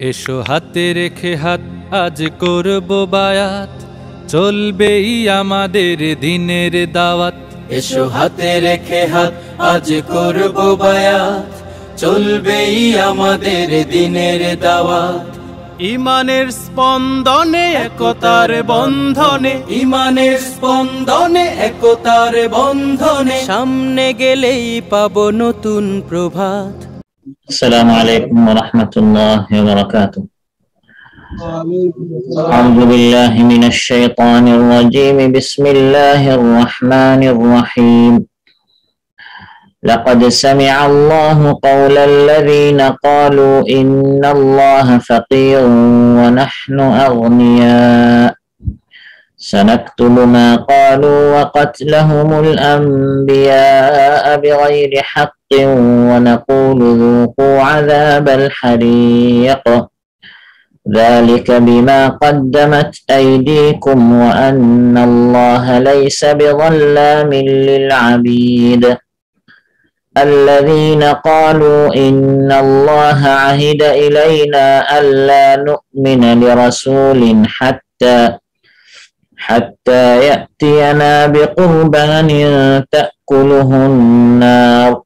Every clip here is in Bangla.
এসো হাতে রেখে হাত আজ করব বায়াত। চলবেই আমাদের দিনের দাওয়াত। এসো হাতে রেখে হাত আজ করব বায়াত। চলবেই আমাদের দিনের দাওয়াত। ইমানের স্পন্দনে একতার বন্ধনে। ইমানের স্পন্দনে একতার বন্ধনে। সামনে গেলেই পাব নতুন প্রভাত। السلام عليكم ورحمة الله وبركاته. أعوذ بالله من الشيطان الرجيم. بسم الله الرحمن الرحيم. لقد سمع الله قول الذين قالوا إن الله فقير ونحن أغنياء. سنكتب ما قالوا وقتلهم الأنبياء بغير حق. ونقول ذوقوا عذاب الحريق. ذلك بما قدمت أيديكم وأن الله ليس بظلام للعبيد. الذين قالوا إن الله عهد إلينا ألا نؤمن لرسول حتى حتى يأتينا بقربان تأكله النار.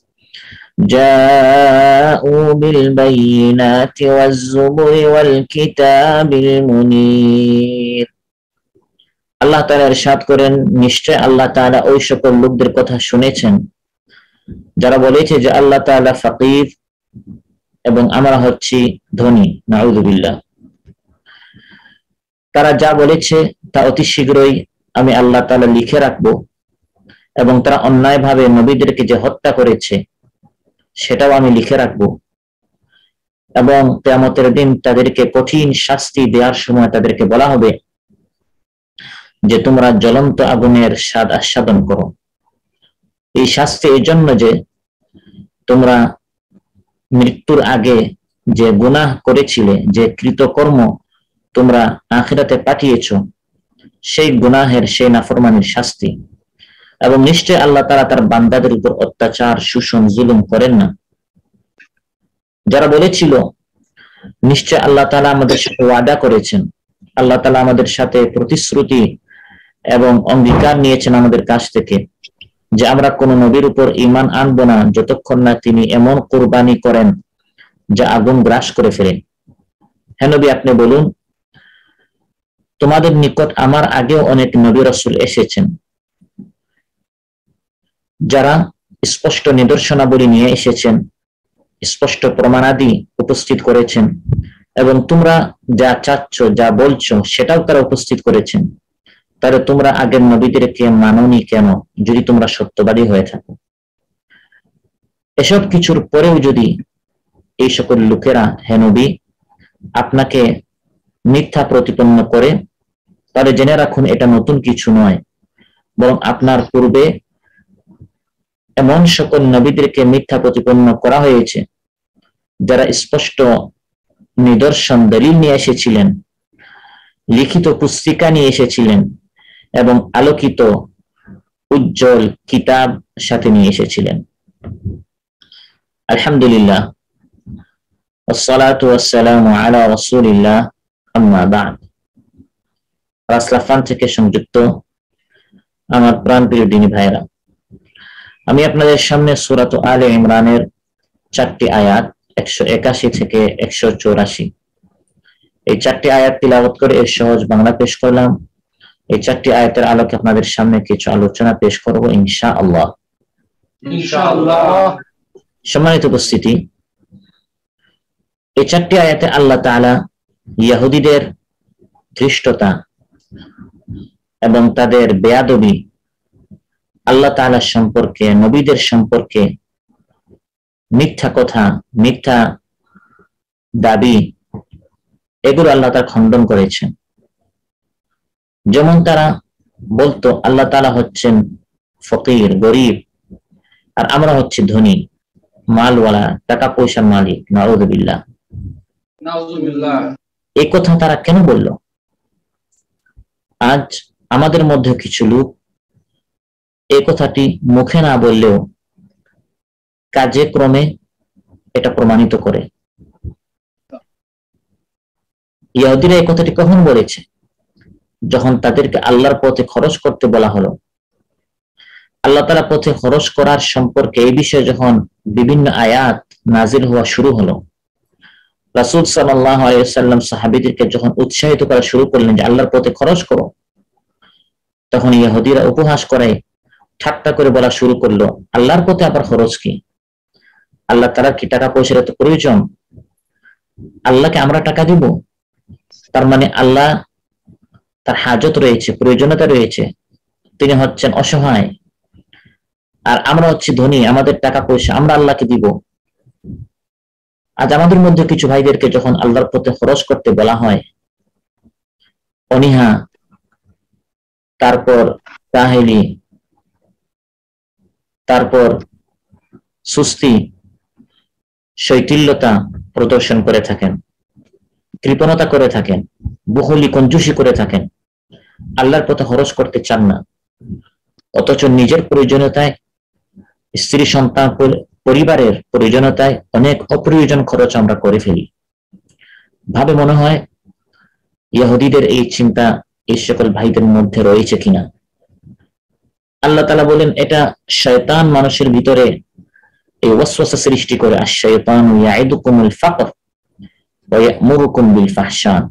جاءوا بالبينات والزبر والكتاب المنير আল্লাহ তাআলা ইরশাদ করেন নিশ্চয় আল্লাহ তাআলা ওই সকল লোকদের কথা শুনেছেন যারা বলেছে যে আল্লাহ তাআলা ফকির এবং আমরা হচ্ছি ধনী নাউযুবিল্লাহ তারা যা বলেছে তা অতি শীঘ্রই আমি আল্লাহ তাআলা লিখে রাখব এবং তারা অন্যায়ভাবে নবীদেরকে যে হত্যা করেছে সেটাও আমি লিখে রাখব। এবং কেয়ামতের দিন তাদেরকে কঠিন শাস্তি দেওয়ার সময় তাদেরকে বলা হবে যে, তোমরা জ্বলন্ত আগুনের স্বাদ আস্বাদন করো। এই শাস্তি এই জন্য যে, তোমরা মৃত্যুর আগে যে গুনাহ করেছিলে, যে কৃতকর্ম তোমরা আখিরাতে পাঠিয়েছ, সেই গুনাহের, সেই নাফরমানির শাস্তি। এবং নিশ্চয় আল্লাহ তারা তার বান্দাদের উপর অত্যাচার, শোষণ, জুলুম করেন না। যারা বলেছিল নিশ্চয় আল্লাহ তালা আমাদের সাথে ওয়াদা করেছেন। আল্লাহ তালা আমাদের সাথে প্রতিশ্রুতি এবং অঙ্গীকার নিয়েছেন আমাদের কাছ থেকে যে আমরা কোন নবীর উপর ইমান আনব না, যতক্ষণ না তিনি এমন কোরবানি করেন যা আগুন গ্রাস করে ফেলেন হ্যাঁ নবী, আপনি বলুন, তোমাদের নিকট আমার আগেও অনেক নবী রসুল এসেছেন। যারা স্পষ্ট নিদর্শনাবলী নিয়ে এসেছেন, স্পষ্ট প্রমাণাদি উপস্থিত করেছেন, এবং তোমরা যা চাচ্ছ, যা বলছো, সেটাও তারা উপস্থিত করেছেন, তাহলে তোমরা আগের নবীদেরকে মাননি কেন, যদি তোমরা সত্যবাদী হয়ে থাকো? এসব কিছুর পরেও যদি এই সকল লোকেরা, হে নবী, আপনাকে মিথ্যা প্রতিপন্ন করে, তাহলে জেনে রাখুন এটা নতুন কিছু নয়, বরং আপনার পূর্বে এমন সকল নবীদেরকে মিথ্যা প্রতিপন্ন করা হয়েছে যারা স্পষ্ট নিদর্শন দলিল নিয়ে এসেছিলেন লিখিত পুস্তিকা নিয়ে এসেছিলেন এবং আলোকিত উজ্জ্বল কিতাব সাথে নিয়ে এসেছিলেন আলহামদুলিল্লাহ والصلاة والسلام على رسول الله أما بعد রাসলাফান থেকে সংযুক্ত আমার প্রাণ প্রিয় দিনী ভাইরা আমি আপনাদের সামনে সুরাত আলে ইমরানের চারটি আয়াত একশো একাশি থেকে একশো চৌরাশি। এই চারটি আয়াত তিলাবত করে এর সহজ বাংলা পেশ করলাম। এই চারটি আয়াতের আলোকে আপনাদের সামনে কিছু আলোচনা পেশ করব ইনশা আল্লাহ সম্মানিত উপস্থিতি এই চারটি আয়াতে আল্লাহ তাআলা ইয়াহুদিদের ধৃষ্টতা এবং তাদের বেয়াদবি আল্লাহ তাআলা সম্পর্কে নবীদের সম্পর্কে মিথ্যা কথা মিথ্যা দাবি এগুলো আল্লাহ তার খণ্ডন করেছেন। যেমন তারা বলতো আল্লাহ তালা হচ্ছেন ফকির গরিব আর আমরা হচ্ছি ধনী মালওয়ালা টাকা পয়সার মালিক নারুদবিল্লা এই কথা তারা কেন বলল? আজ আমাদের মধ্যে কিছু লোক এই কথাটি মুখে না বললেও কাজে ক্রমে এটা প্রমাণিত করে। ইয়াহুদিরা এই কথাটি কখন বলেছে? যখন তাদেরকে আল্লাহর পথে খরচ করতে বলা হলো। আল্লাহ তালা পথে খরচ করার সম্পর্কে এই বিষয়ে যখন বিভিন্ন আয়াত নাজিল হওয়া শুরু হলো, রাসুল সাল্লাম সাহাবিদেরকে যখন উৎসাহিত করা শুরু করলেন যে আল্লাহর পথে খরচ করো, তখন ইয়াহুদিরা উপহাস করে ঠাট্টা করে বলা শুরু করল। আল্লাহর পথে আবার খরচ কি? আল্লাহ তালার কি টাকা পয়সার এত প্রয়োজন? আল্লাহকে আমরা টাকা দিব? তার মানে আল্লাহ তার হাজত রয়েছে, প্রয়োজনীয়তা রয়েছে। তিনি হচ্ছেন অসহায়। আর আমরা হচ্ছি ধনী, আমাদের টাকা পয়সা আমরা আল্লাহকে দিব। আজ আমাদের মধ্যে কিছু ভাইদেরকে যখন আল্লাহর পথে খরচ করতে বলা হয়, অনিহা, তারপর তারপর সুস্থি, শৈথিল্যতা প্রদর্শন করে থাকেন, কৃপণতা করে থাকেন, বহুলি কঞ্জুসি করে থাকেন। আল্লাহর পথে খরচ করতে চান না। অথচ নিজের প্রয়োজনীয়তায়, স্ত্রী, সন্তান পরিবারের প্রয়োজনীয়তায় অনেক অপ্রয়োজন খরচ আমরা করে ফেলি। ভাবে মনে হয় ইহুদিদের এই চিন্তা এই সকল ভাইদের মধ্যে রয়েছে কিনা? আল্লাহ তালা বলেন, এটা শয়তান মানুষের ভিতরে এই ওয়াসওয়াসা সৃষ্টি করে আর শয়তান ইয়াইদুকুমুল ফাকর ওয়া ইয়ামুরুকুম বিল ফাহশান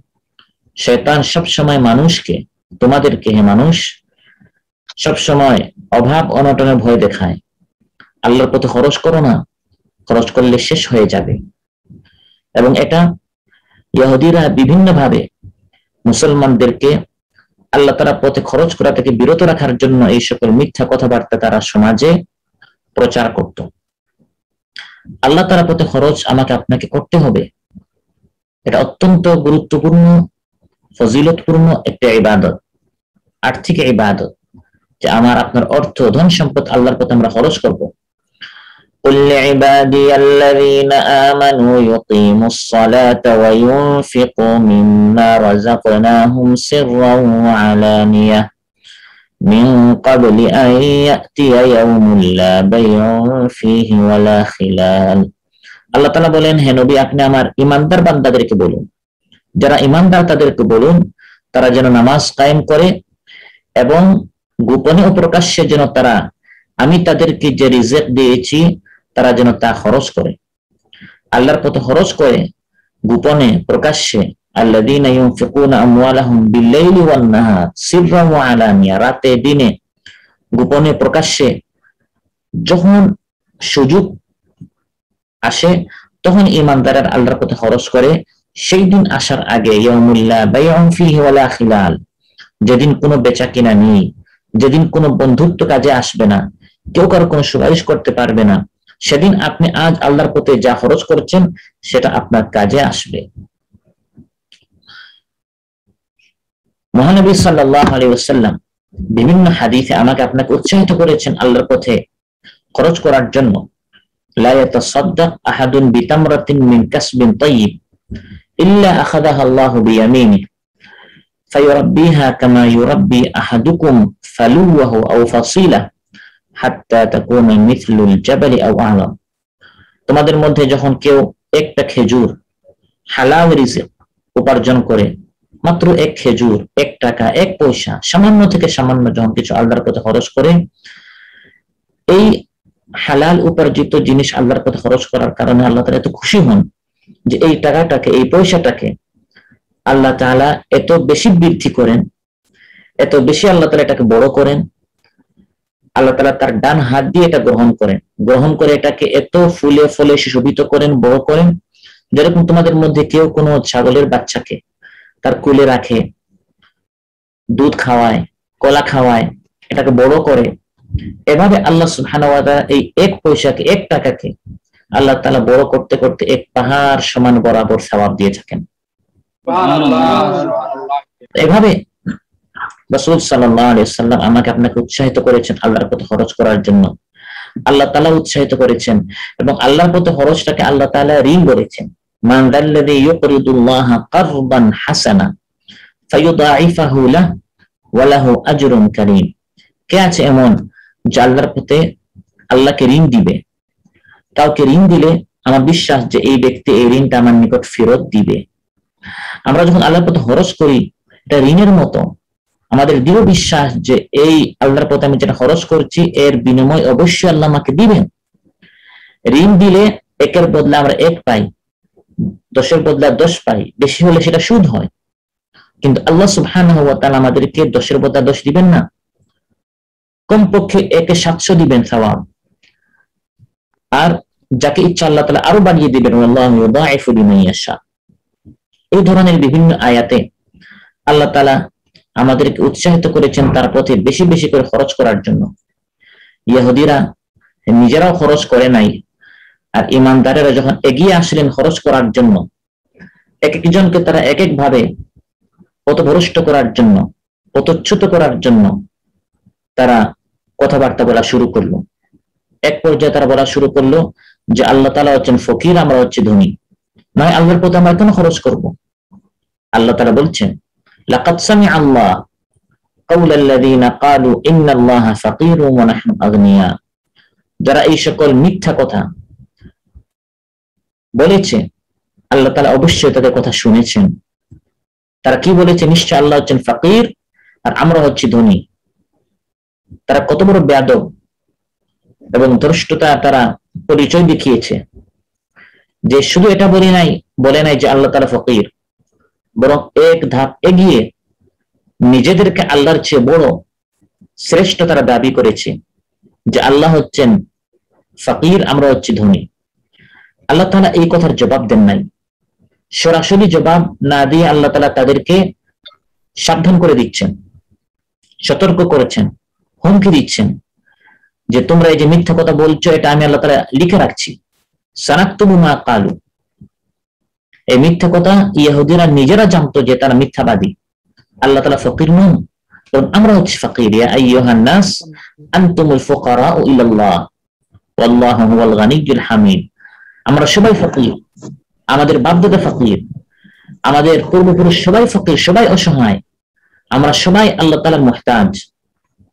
শয়তান সব সময় মানুষকে, তোমাদেরকে হে মানুষ সব সময় অভাব অনটনের ভয় দেখায়। আল্লাহর পথে খরচ করো না, খরচ করলে শেষ হয়ে যাবে। এবং এটা ইহুদিরা বিভিন্ন ভাবে মুসলমানদেরকে আল্লাহ তারা পথে খরচ করা থেকে বিরত রাখার জন্য এই সকল মিথ্যা কথাবার্তা তারা সমাজে প্রচার করত। আল্লাহ তারা পথে খরচ আমাকে আপনাকে করতে হবে। এটা অত্যন্ত গুরুত্বপূর্ণ, ফজিলতপূর্ণ একটা ইবাদত, আর্থিক ইবাদত, যে আমার, আপনার অর্থ, ধন সম্পদ আল্লাহর পথে আমরা খরচ করব। قل لعبادي الذين آمنوا يقيموا الصلاة وينفقوا مما رزقناهم سرا وعلانية من قبل أن يأتي يوم لا بيع فيه ولا خلال আল্লাহ তালা বলেন হে নবী আপনি আমার ইমানদার বান্দাদেরকে বলুন যারা ইমানদার তাদেরকে বলুন তারা যেন নামাজ কায়েম করে এবং গোপনে ও প্রকাশ্যে যেন তারা আমি তাদেরকে যে রিজেক্ট দিয়েছি তারা যেন তা খরচ করে। আল্লাহর পথে খরচ করে, গোপনে, প্রকাশ্যে, আল্লাযীনা ইউনফিকুনা রাতে, দিনে, গোপনে, প্রকাশ্যে, যখন সুযোগ আসে, তখন ইমানদারের আল্লাহর পথে খরচ করে। সেই দিন আসার আগে ইয়াউমুল্লা বাইউন ফিহি ওয়ালা খিলাল, যেদিন কোনো বেচা কিনা নেই, যেদিন কোনো বন্ধুত্ব কাজে আসবে না, কেউ কারও কোনো সুপারিশ করতে পারবে না সেদিন আপনি আজ আল্লাহর পথে যা খরচ করছেন, সেটা আপনার কাজে আসবে। মহানবী সাল্লাহ বিভিন্ন হাদিফে আমাকে আপনাকে উৎসাহিত করেছেন আল্লাহর পথে খরচ করার জন্য। আহাদুন বিতামরাতিন আহাদুকুম তোমাদের মধ্যে যখন কেউ একটা খেজুর হালাল উপার্জন করে, মাত্র এক খেজুর, এক টাকা, এক পয়সা, সামান্য থেকে সামান্য যখন কিছু আল্লাহর পথে খরচ করে, এই হালাল উপার্জিত জিনিস আল্লাহর পথে খরচ করার কারণে আল্লাহ তালা এত খুশি হন যে এই টাকাটাকে, এই পয়সাটাকে আল্লাহ তালা এত বেশি বৃদ্ধি করেন, এত বেশি আল্লাহ তালা এটাকে বড় করেন আল্লাহ তালা তার ডান হাত দিয়ে এটা গ্রহণ করেন। গ্রহণ করে এটাকে এত ফুলে ফলে সুশোভিত করেন বড় করেন যেরকম তোমাদের মধ্যে কেউ কোনো ছাগলের বাচ্চাকে তার কুলে রাখে দুধ খাওয়ায় কলা খাওয়ায় এটাকে বড় করে এভাবে আল্লাহ সুবহান এই এক পয়সাকে এক টাকাকে আল্লাহ তালা বড় করতে করতে এক পাহাড় সমান বরাবর সবাব দিয়ে থাকেন। এভাবে রসুল সাল্লাম আমাকে আপনাকে উৎসাহিত করেছেন আল্লাহর পথে খরচ করার জন্য। আল্লাহ তালা উৎসাহিত করেছেন এবং আল্লাহর পথে খরচটাকে আল্লাহ তালা ঋণ কারীম। কে আছে এমন পথে আল্লাহকে ঋণ দিবে? কাউকে ঋণ দিলে আমার বিশ্বাস যে এই ব্যক্তি এই ঋণটা আমার নিকট ফেরত দিবে। আমরা যখন আল্লাহর পথে খরচ করি, এটা ঋণের মতো। আমাদের দৃঢ় বিশ্বাস যে এই আল্লাহর পথে আমি যেটা খরচ করছি, এর বিনিময় অবশ্যই আল্লাহ আমাকে দিবেন। ঋণ দিলে একের বদলে আমরা এক পাই, দশের বদলে দশ পাই, বেশি হলে সেটা সুদ হয়। কিন্তু আল্লাহ তাআলা আমাদেরকে দশের বদলে দশ দিবেন না। কমপক্ষে একে সাতশো দিবেন সওয়াব। আর যাকে ইচ্ছা আল্লাহ তালা আরও বাড়িয়ে দিবেন আল্লাহু এই ধরনের বিভিন্ন আয়াতে আল্লাহ তাআলা আমাদেরকে উৎসাহিত করেছেন তার পথে বেশি বেশি করে খরচ করার জন্য। ইহুদিরা নিজেরাও খরচ করে নাই, আর ইমানদারেরা যখন এগিয়ে আসলেন খরচ করার জন্য, এক একজনকে তারা এক এক ভাবে পথভ্রষ্ট করার জন্য পথচ্যুত করার জন্য তারা কথাবার্তা বলা শুরু করল। এক পর্যায়ে তারা বলা শুরু করল যে আল্লাহ তালা হচ্ছেন ফকির, আমরা হচ্ছে ধনী। নয়, আল্লাহর পথে আমরা কেন খরচ করব? আল্লাহ তারা বলছেন লাকাদ সামি আল্লাহ قول الذين قالوا ان الله فقير ونحن اغنياء যারা এই সকল মিথ্যা কথা বলেছে আল্লাহ তালা অবশ্যই তাদের কথা শুনেছেন তারা কি বলেছে নিশ্চয় আল্লাহ হচ্ছেন ফাকির আর আমরা হচ্ছি ধনী তারা কত বড় ব্যাদব এবং ধর্ষ্টতা তারা পরিচয় দেখিয়েছে যে শুধু এটা বলি নাই বলে নাই যে আল্লাহ তালা ফকির বরং এক ধাপ এগিয়ে নিজেদেরকে আল্লাহর চেয়ে বড় শ্রেষ্ঠ তারা দাবি করেছে যে আল্লাহ হচ্ছেন ফকির, আমরা হচ্ছি ধনী। আল্লাহ তালা এই কথার জবাব দেন নাই। সরাসরি জবাব না দিয়ে আল্লাহ তালা তাদেরকে সাবধান করে দিচ্ছেন, সতর্ক করেছেন, হুমকি দিচ্ছেন যে তোমরা এই যে মিথ্যা কথা বলছো, এটা আমি আল্লাহ তালা লিখে রাখছি। সানাক্তবু মা কালু। এই মিথ্যা কথা ইহুদিরা নিজেরা জানতো যে তারা মিথ্যাবাদী। আল্লাহ তালা ফকির নন। এবং আমরা হচ্ছি ফকির। ইয়া আইয়ুহান নাস, আনতুমুল ফুকারাউ ইলাল্লাহ। ওয়াল্লাহু হামিদ। আমরা সবাই ফকির। আমাদের বাপদাদা ফকির। আমাদের পূর্বপুরুষ সবাই ফকির, সবাই অসহায়। আমরা সবাই আল্লাহ তালার মোহতাজ।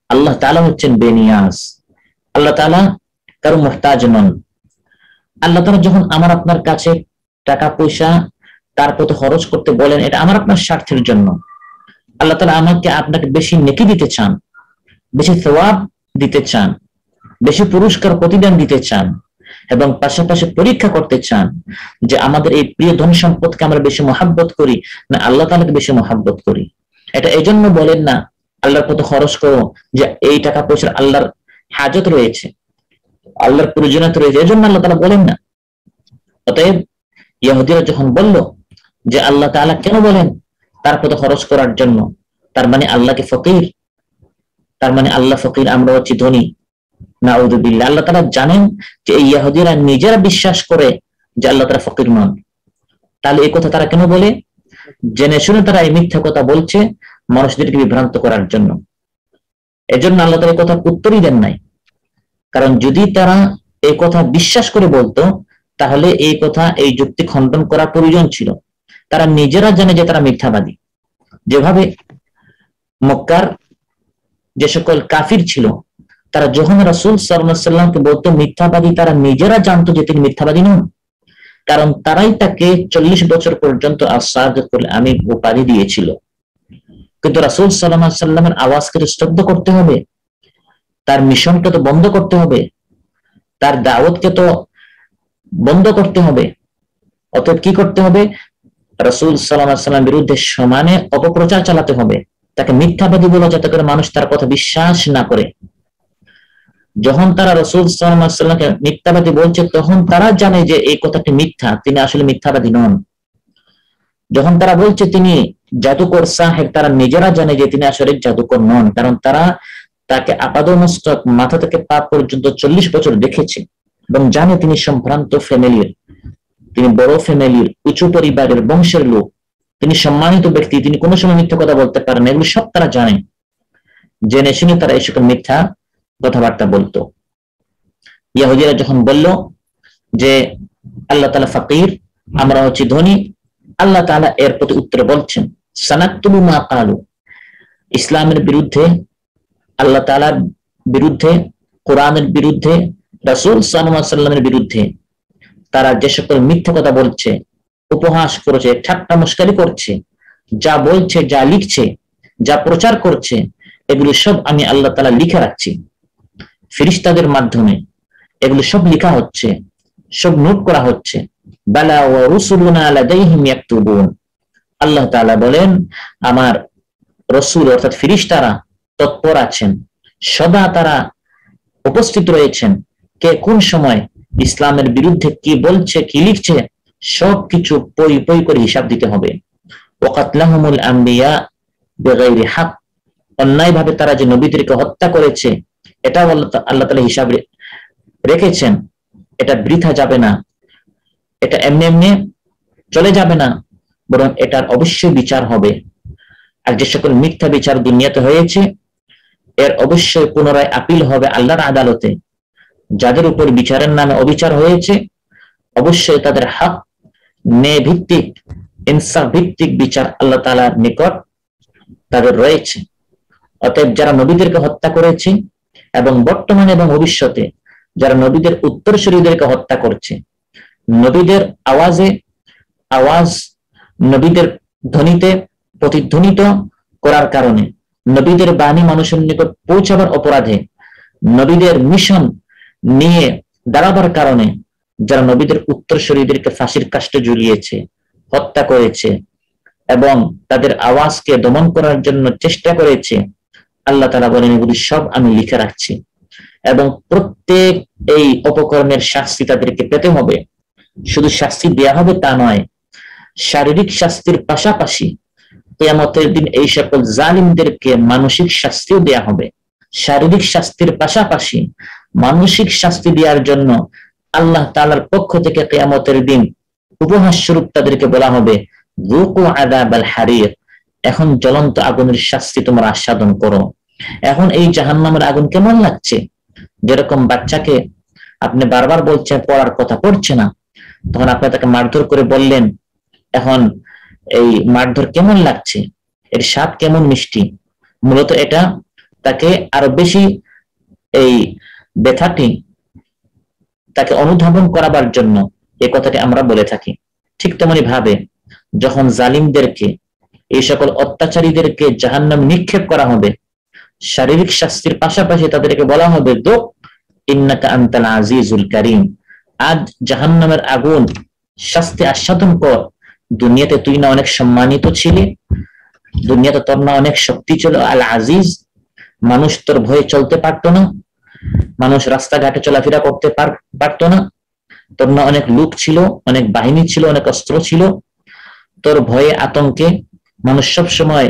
আল্লাহ তালা হচ্ছেন বেনিয়াজ। আল্লাহ তালা কারও মোহতাজ নন। আল্লাহ তালা যখন আমার আপনার কাছে টাকা পয়সা তার প্রতি খরচ করতে বলেন, এটা আমার আপনার স্বার্থের জন্য। আল্লাহ তালা আমাকে আপনাকে বেশি নেকি দিতে চান, বেশি সওয়াব দিতে চান, বেশি পুরস্কার প্রতিদান দিতে চান, এবং পাশাপাশি পরীক্ষা করতে চান যে আমাদের এই প্রিয় ধন সম্পদকে আমরা বেশি মহাব্বত করি না আল্লাহ তালাকে বেশি মহাব্বত করি। এটা এই জন্য বলেন না, আল্লাহর কত খরচ করো যে এই টাকা পয়সার আল্লাহর হাজত রয়েছে, আল্লাহর প্রয়োজনীয়তা রয়েছে এই জন্য আল্লাহ তালা বলেন না। অতএব ইয়াহুদিরা যখন বলল যে আল্লাহ তাআলা কেন বলেন তার কত খরচ করার জন্য, তার মানে আল্লাহকে ফকির, তার মানে আল্লাহ ফকির, আমরা হচ্ছি ধনী। না আল্লাহ তারা জানেন যে এই ইয়াহুদিরা নিজেরা বিশ্বাস করে যে আল্লাহ তারা ফকির নন। তাহলে এই কথা তারা কেন বলে? জেনে শুনে তারা এই মিথ্যা কথা বলছে মানুষদেরকে বিভ্রান্ত করার জন্য। এজন্য আল্লাহ এই কথা উত্তরই দেন নাই। কারণ যদি তারা এই কথা বিশ্বাস করে বলতো তাহলে এই কথা, এই যুক্তি খণ্ডন করা প্রয়োজন ছিল। তারা নিজেরা জানে যে তারা মিথ্যাবাদী। যেভাবে মক্কার যে সকল কাফির ছিল, তারা যখন রাসুল সাল্লামকে বলতো মিথ্যাবাদী, তারা নিজেরা জানতো যে তিনি মিথ্যাবাদী নন। কারণ তারাই তাকে চল্লিশ বছর পর্যন্ত আসাদ আমি উপাধি দিয়েছিল। কিন্তু রাসুল সাল্লাম সাল্লামের আওয়াজকে স্তব্ধ করতে হবে, তার মিশনকে তো বন্ধ করতে হবে, তার দাওয়াতকে তো বন্ধ করতে হবে। অতএব কি করতে হবে? রসুল সাল্লাম বিরুদ্ধে সমানে অপপ্রচার চালাতে হবে। তাকে মিথ্যাবাদী বলা যাতে করে মানুষ তার কথা বিশ্বাস না করে। যখন তারা রসুল সাল্লামকে মিথ্যাবাদী বলছে, তখন তারা জানে যে এই কথাটি মিথ্যা, তিনি আসলে মিথ্যাবাদী নন। যখন তারা বলছে তিনি জাদুকর সাহেব, তারা নিজেরা জানে যে তিনি আসলে জাদুকর নন, কারণ তারা তাকে আপাদমস্তক মাথা থেকে পা পর্যন্ত চল্লিশ বছর দেখেছে। এবং জানে তিনি সম্ভ্রান্ত ফ্যামিলির তিনি বড় ফ্যামিলির উঁচু পরিবারের বংশের লোক। তিনি সম্মানিত ব্যক্তি, তিনি কোনো সময় মিথ্যা কথা বলতে পারেন এগুলো সব তারা জানেন জেনে শুনে তারা সকল মিথ্যা কথাবার্তা বলতো। ইয়াহুদিরা যখন বলল যে, আল্লাহ তালা ফাকির, আমরা হচ্ছি ধনী, আল্লাহ তালা এর প্রতি উত্তরে বলছেন, সানাক্তুলু মা কালু। ইসলামের বিরুদ্ধে, আল্লাহ তালার বিরুদ্ধে, কোরআনের বিরুদ্ধে রাসুল সাল্লামের বিরুদ্ধে তারা যে সকল মিথ্যা কথা বলছে, উপহাস করেছে, ঠাট্টা মুস্কারি করছে, যা বলছে, যা লিখছে, যা প্রচার করছে, এগুলো সব আমি আল্লাহ তালা লিখে রাখছি। ফিরিস্তাদের মাধ্যমে এগুলো সব লিখা হচ্ছে, সব নোট করা হচ্ছে। বালা ও আল্লাহ তাআলা বলেন, আমার রসুল অর্থাৎ ফিরিস্তারা তৎপর আছেন, সদা তারা উপস্থিত রয়েছেন। কে কোন সময় ইসলামের বিরুদ্ধে কি বলছে, কি লিখছে, সবকিছু পই পই করে হিসাব দিতে হবে। ওকাতলাহমুল আম্বিয়া বেগাইরি হাক। অন্যায় ভাবে তারা যে নবীদেরকে হত্যা করেছে, এটাও আল্লাহ তালা হিসাব রেখেছেন। এটা বৃথা যাবে না। এটা এমনি এমনি চলে যাবে না, বরং এটার অবশ্যই বিচার হবে। আর যে সকল মিথ্যা বিচার দুনিয়াতে হয়েছে, এর অবশ্যই পুনরায় আপিল হবে আল্লাহর আদালতে। যাদের উপর বিচারের নামে অবিচার হয়েছে, অবশ্যই তাদের হক, ন্যায় ভিত্তিক, ইনসাফ ভিত্তিক বিচার আল্লাহ তালার নিকট তাদের রয়েছে। অতএব যারা নবীদেরকে হত্যা করেছে এবং বর্তমানে এবং ভবিষ্যতে যারা নবীদের উত্তরসূরিদেরকে হত্যা করছে, নবীদের আওয়াজে, আওয়াজ নবীদের ধ্বনিতে প্রতিধ্বনিত করার কারণে নবীদের বাণী মানুষের নিকট পৌঁছাবার অপরাধে নবীদের মিশন নিয়ে দাঁড়াবার কারণে যারা নবীদের উত্তরসূরিদেরকে ফাঁসির কাষ্টে ঝুলিয়েছে, হত্যা করেছে এবং তাদের আওয়াজকে দমন করার জন্য চেষ্টা করেছে, আল্লাহ তালা বলেন, এগুলি সব আমি লিখে রাখছি। এবং প্রত্যেক এই অপকর্মের শাস্তি তাদেরকে পেতে হবে। শুধু শাস্তি দেয়া হবে তা নয়, শারীরিক শাস্তির পাশাপাশি কেয়ামতের দিন এই সকল জালিমদেরকে মানসিক শাস্তিও দেয়া হবে। শারীরিক শাস্তির পাশাপাশি মানসিক শাস্তি দেওয়ার জন্য আল্লাহ তালার পক্ষ থেকে কেয়ামতের দিন উপহাস স্বরূপ তাদেরকে বলা হবে এখন জ্বলন্ত আগুনের শাস্তি তোমরা আস্বাদন করো। এখন এই জাহান্নামের আগুন কেমন লাগছে? যেরকম বাচ্চাকে আপনি বারবার বলছেন, পড়ার কথা পড়ছে না। তখন আপনি তাকে মারধর করে বললেন, এখন এই মারধর কেমন লাগছে? এর স্বাদ কেমন মিষ্টি? মূলত এটা তাকে আরও বেশি এই ব্যথাটি তাকে অনুধাবন করাবার জন্য এই কথাটি আমরা বলে থাকি। ঠিক তেমনি ভাবে যখন জালিমদেরকে, এই সকল অত্যাচারীদেরকে জাহান্নাম নিক্ষেপ করা হবে, শারীরিক শাস্তির পাশাপাশি তাদেরকে বলা হবে দোক ইন্নাকা আন্তাল আজিজুল করিম। আজ জাহান্নামের আগুন, শাস্তি আস্বাদন কর। দুনিয়াতে তুই না অনেক সম্মানিত ছিলি, দুনিয়াতে তোর না অনেক শক্তি ছিল আল আজিজ মানুষ তোর ভয়ে চলতে পারতো না। মানুষ রাস্তাঘাটে চলাফেরা করতে পারতো না। তোর না অনেক লোক ছিল, অনেক বাহিনী ছিল, অনেক অস্ত্র ছিল। তোর ভয়ে, আতঙ্কে মানুষ সব সময়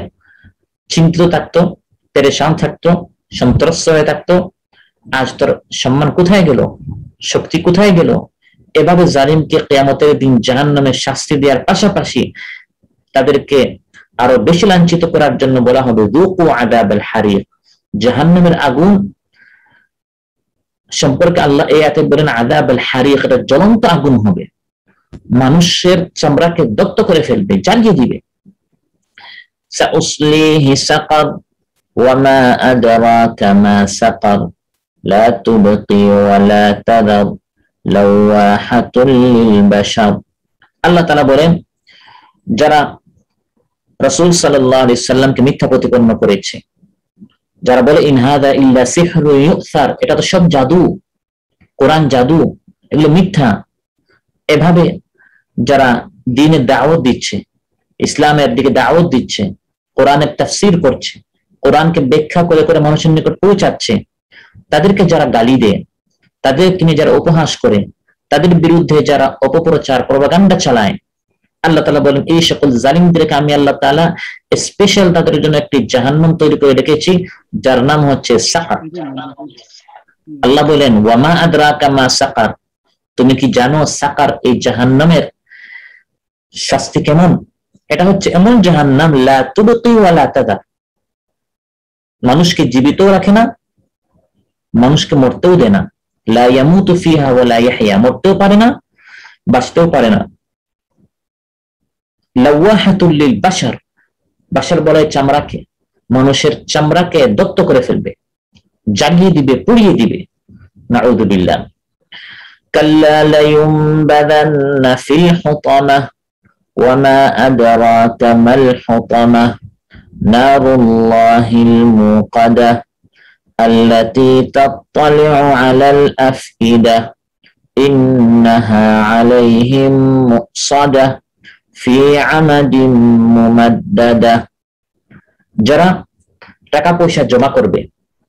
চিন্তিত থাকতো, পেরেশান থাকতো, সন্ত্রস্ত হয়ে থাকতো। আজ তোর সম্মান কোথায় গেল? শক্তি কোথায় গেল? এভাবে জালিমকে কেয়ামতের দিন জাহান নামে শাস্তি দেওয়ার পাশাপাশি তাদেরকে আরও বেশি লাঞ্ছিত করার জন্য বলা হবে, দুকু আদাবেল হারিয়ে জাহান্নামের আগুন সম্পর্কে আল্লাহ এই আতে বলেন আদাবেল হারিয়ে এটা জ্বলন্ত আগুন হবে মানুষের চামড়াকে দত্ত করে ফেলবে জ্বালিয়ে দিবে سأصليه سقر وما أدراك ما سقر لا تبقي ولا تذر لواحة للبشر আল্লাহ তালা বলেন যারা রসুল সাল্লাহ সাল্লামকে মিথ্যা প্রতিপন্ন করেছে যারা বলে ইনহাদা ইল্লা সিহরু এটা তো সব জাদু, কোরআন জাদু, এগুলো মিথ্যা। এভাবে যারা দিনের দাওয়াত দিচ্ছে, ইসলামের দিকে দাওয়াত দিচ্ছে, কোরআনের তাফসির করছে, কোরআনকে ব্যাখ্যা করে করে মানুষের নিকট পৌঁছাচ্ছে, তাদেরকে যারা গালি দেয়, তাদেরকে নিয়ে যারা উপহাস করে, তাদের বিরুদ্ধে যারা অপপ্রচার প্রবাগান্ডা চালায় আল্লাহ তালা বলেন, এই সকল জালিমদেরকে আমি আল্লাহ তালা স্পেশাল তাদের জন্য একটি জাহান্নাম তৈরি করে রেখেছি, যার নাম হচ্ছে সাকার। আল্লাহ বলেন, ওয়ামা আদরা কামা সাকার? তুমি কি জানো সাকার এই জাহান্নামের শাস্তি কেমন? এটা হচ্ছে এমন জাহান্নাম লা তাদা। মানুষকে জীবিতও রাখে না, মানুষকে মরতেও দেয় না। লা ইয়ামুতু ফিহা ওয়া লা ইয়াহইয়া। মরতেও পারে না, বাঁচতেও পারে না। লাওয়াহাতুল লিল বাশার বাশার বলে চামড়াকে মানুষের চামড়াকে দত্ত করে ফেলবে জাগিয়ে দিবে পুড়িয়ে দিবে নাউযুবিল্লাহ কাল্লা লায়ুমবাদান্ন ফিল হুতামাহ وما أدراك ما الحطمة نار الله الموقدة التي تطلع على الأفئدة إنها عليهم مؤصدة في عمد ممددة যারা টাকা পয়সা জমা করবে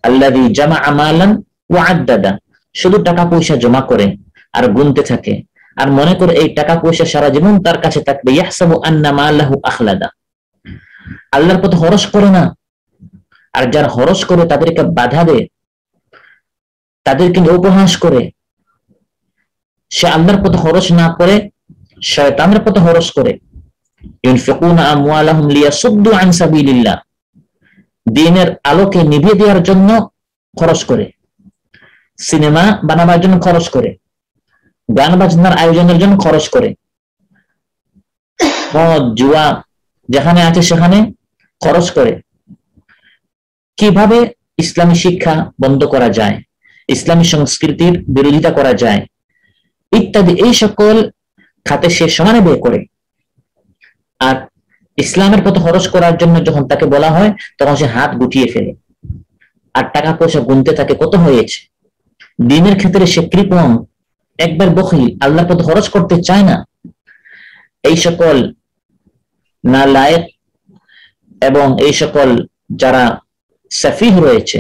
আল্লাদি জামা আমালান ওয়াদ্দাদা শুধু টাকা পয়সা জমা করে আর গুনতে থাকে। আর মনে করে এই টাকা পয়সা সারা জীবন তার কাছে থাকবে, ইয়াহসাবু আন্না মালাহু আখলাদা। আল্লাহর পথে হরস করে না। আর যারা হরস করে তাদেরকে বাধা দেয়, তাদেরকে উপহাস করে। সে আল্লাহর পথে হরস না করে শয়তানের পথে হরস করে। দিনের আলোকে নিভিয়ে দেওয়ার জন্য খরচ করে। সিনেমা বানাবার জন্য খরচ করে। গান বাজনার আয়োজনের জন্য খরচ করে। জুয়া, যেখানে আছে সেখানে খরচ করে। কীভাবে ইসলামী শিক্ষা বন্ধ করা যায়? ইসলামী সংস্কৃতির বিরোধিতা করা যায়? ইত্যাদি, এই সকল খাতে সে সমানে ব্যয় করে। আর ইসলামের পথে খরচ করার জন্য যখন তাকে বলা হয়, তখন সে হাত গুটিয়ে ফেলে। আর টাকা পয়সা গুনতে থাকে কত হয়েছে? দিনের ক্ষেত্রে সে কৃপণ, একবার বখিল আল্লাহর পথে খরচ করতে চায় না। এই সকল না লায়ক এবং এই সকল যারা সাফিহ রয়েছে,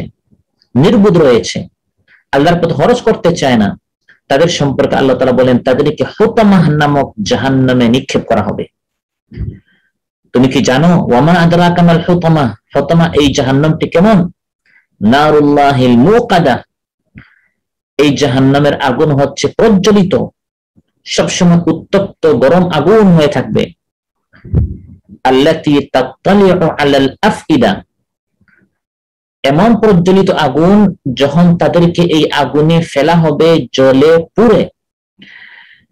নির্বুধ রয়েছে, আল্লাহর পথে খরচ করতে চায় না। তাদের সম্পর্কে আল্লাহ তালা বলেন, তাদেরকে হোতামাহ নামক জাহান নামে নিক্ষেপ করা হবে। তুমি কি জানো, ওয়ামা আদরা কামাল হোতামা হোতামা এই জাহান্নামটি কেমন? নারুল্লাহিল মুকাদা। এই জাহান্নামের আগুন হচ্ছে প্রজ্বলিত। সবসময় উত্তপ্ত, গরম আগুন হয়ে থাকবে। আল্লাতি তাত্তালিউ আলাল আফইদা। এমন প্রজ্বলিত আগুন যখন তাদেরকে এই আগুনে ফেলা হবে জলে পুড়ে,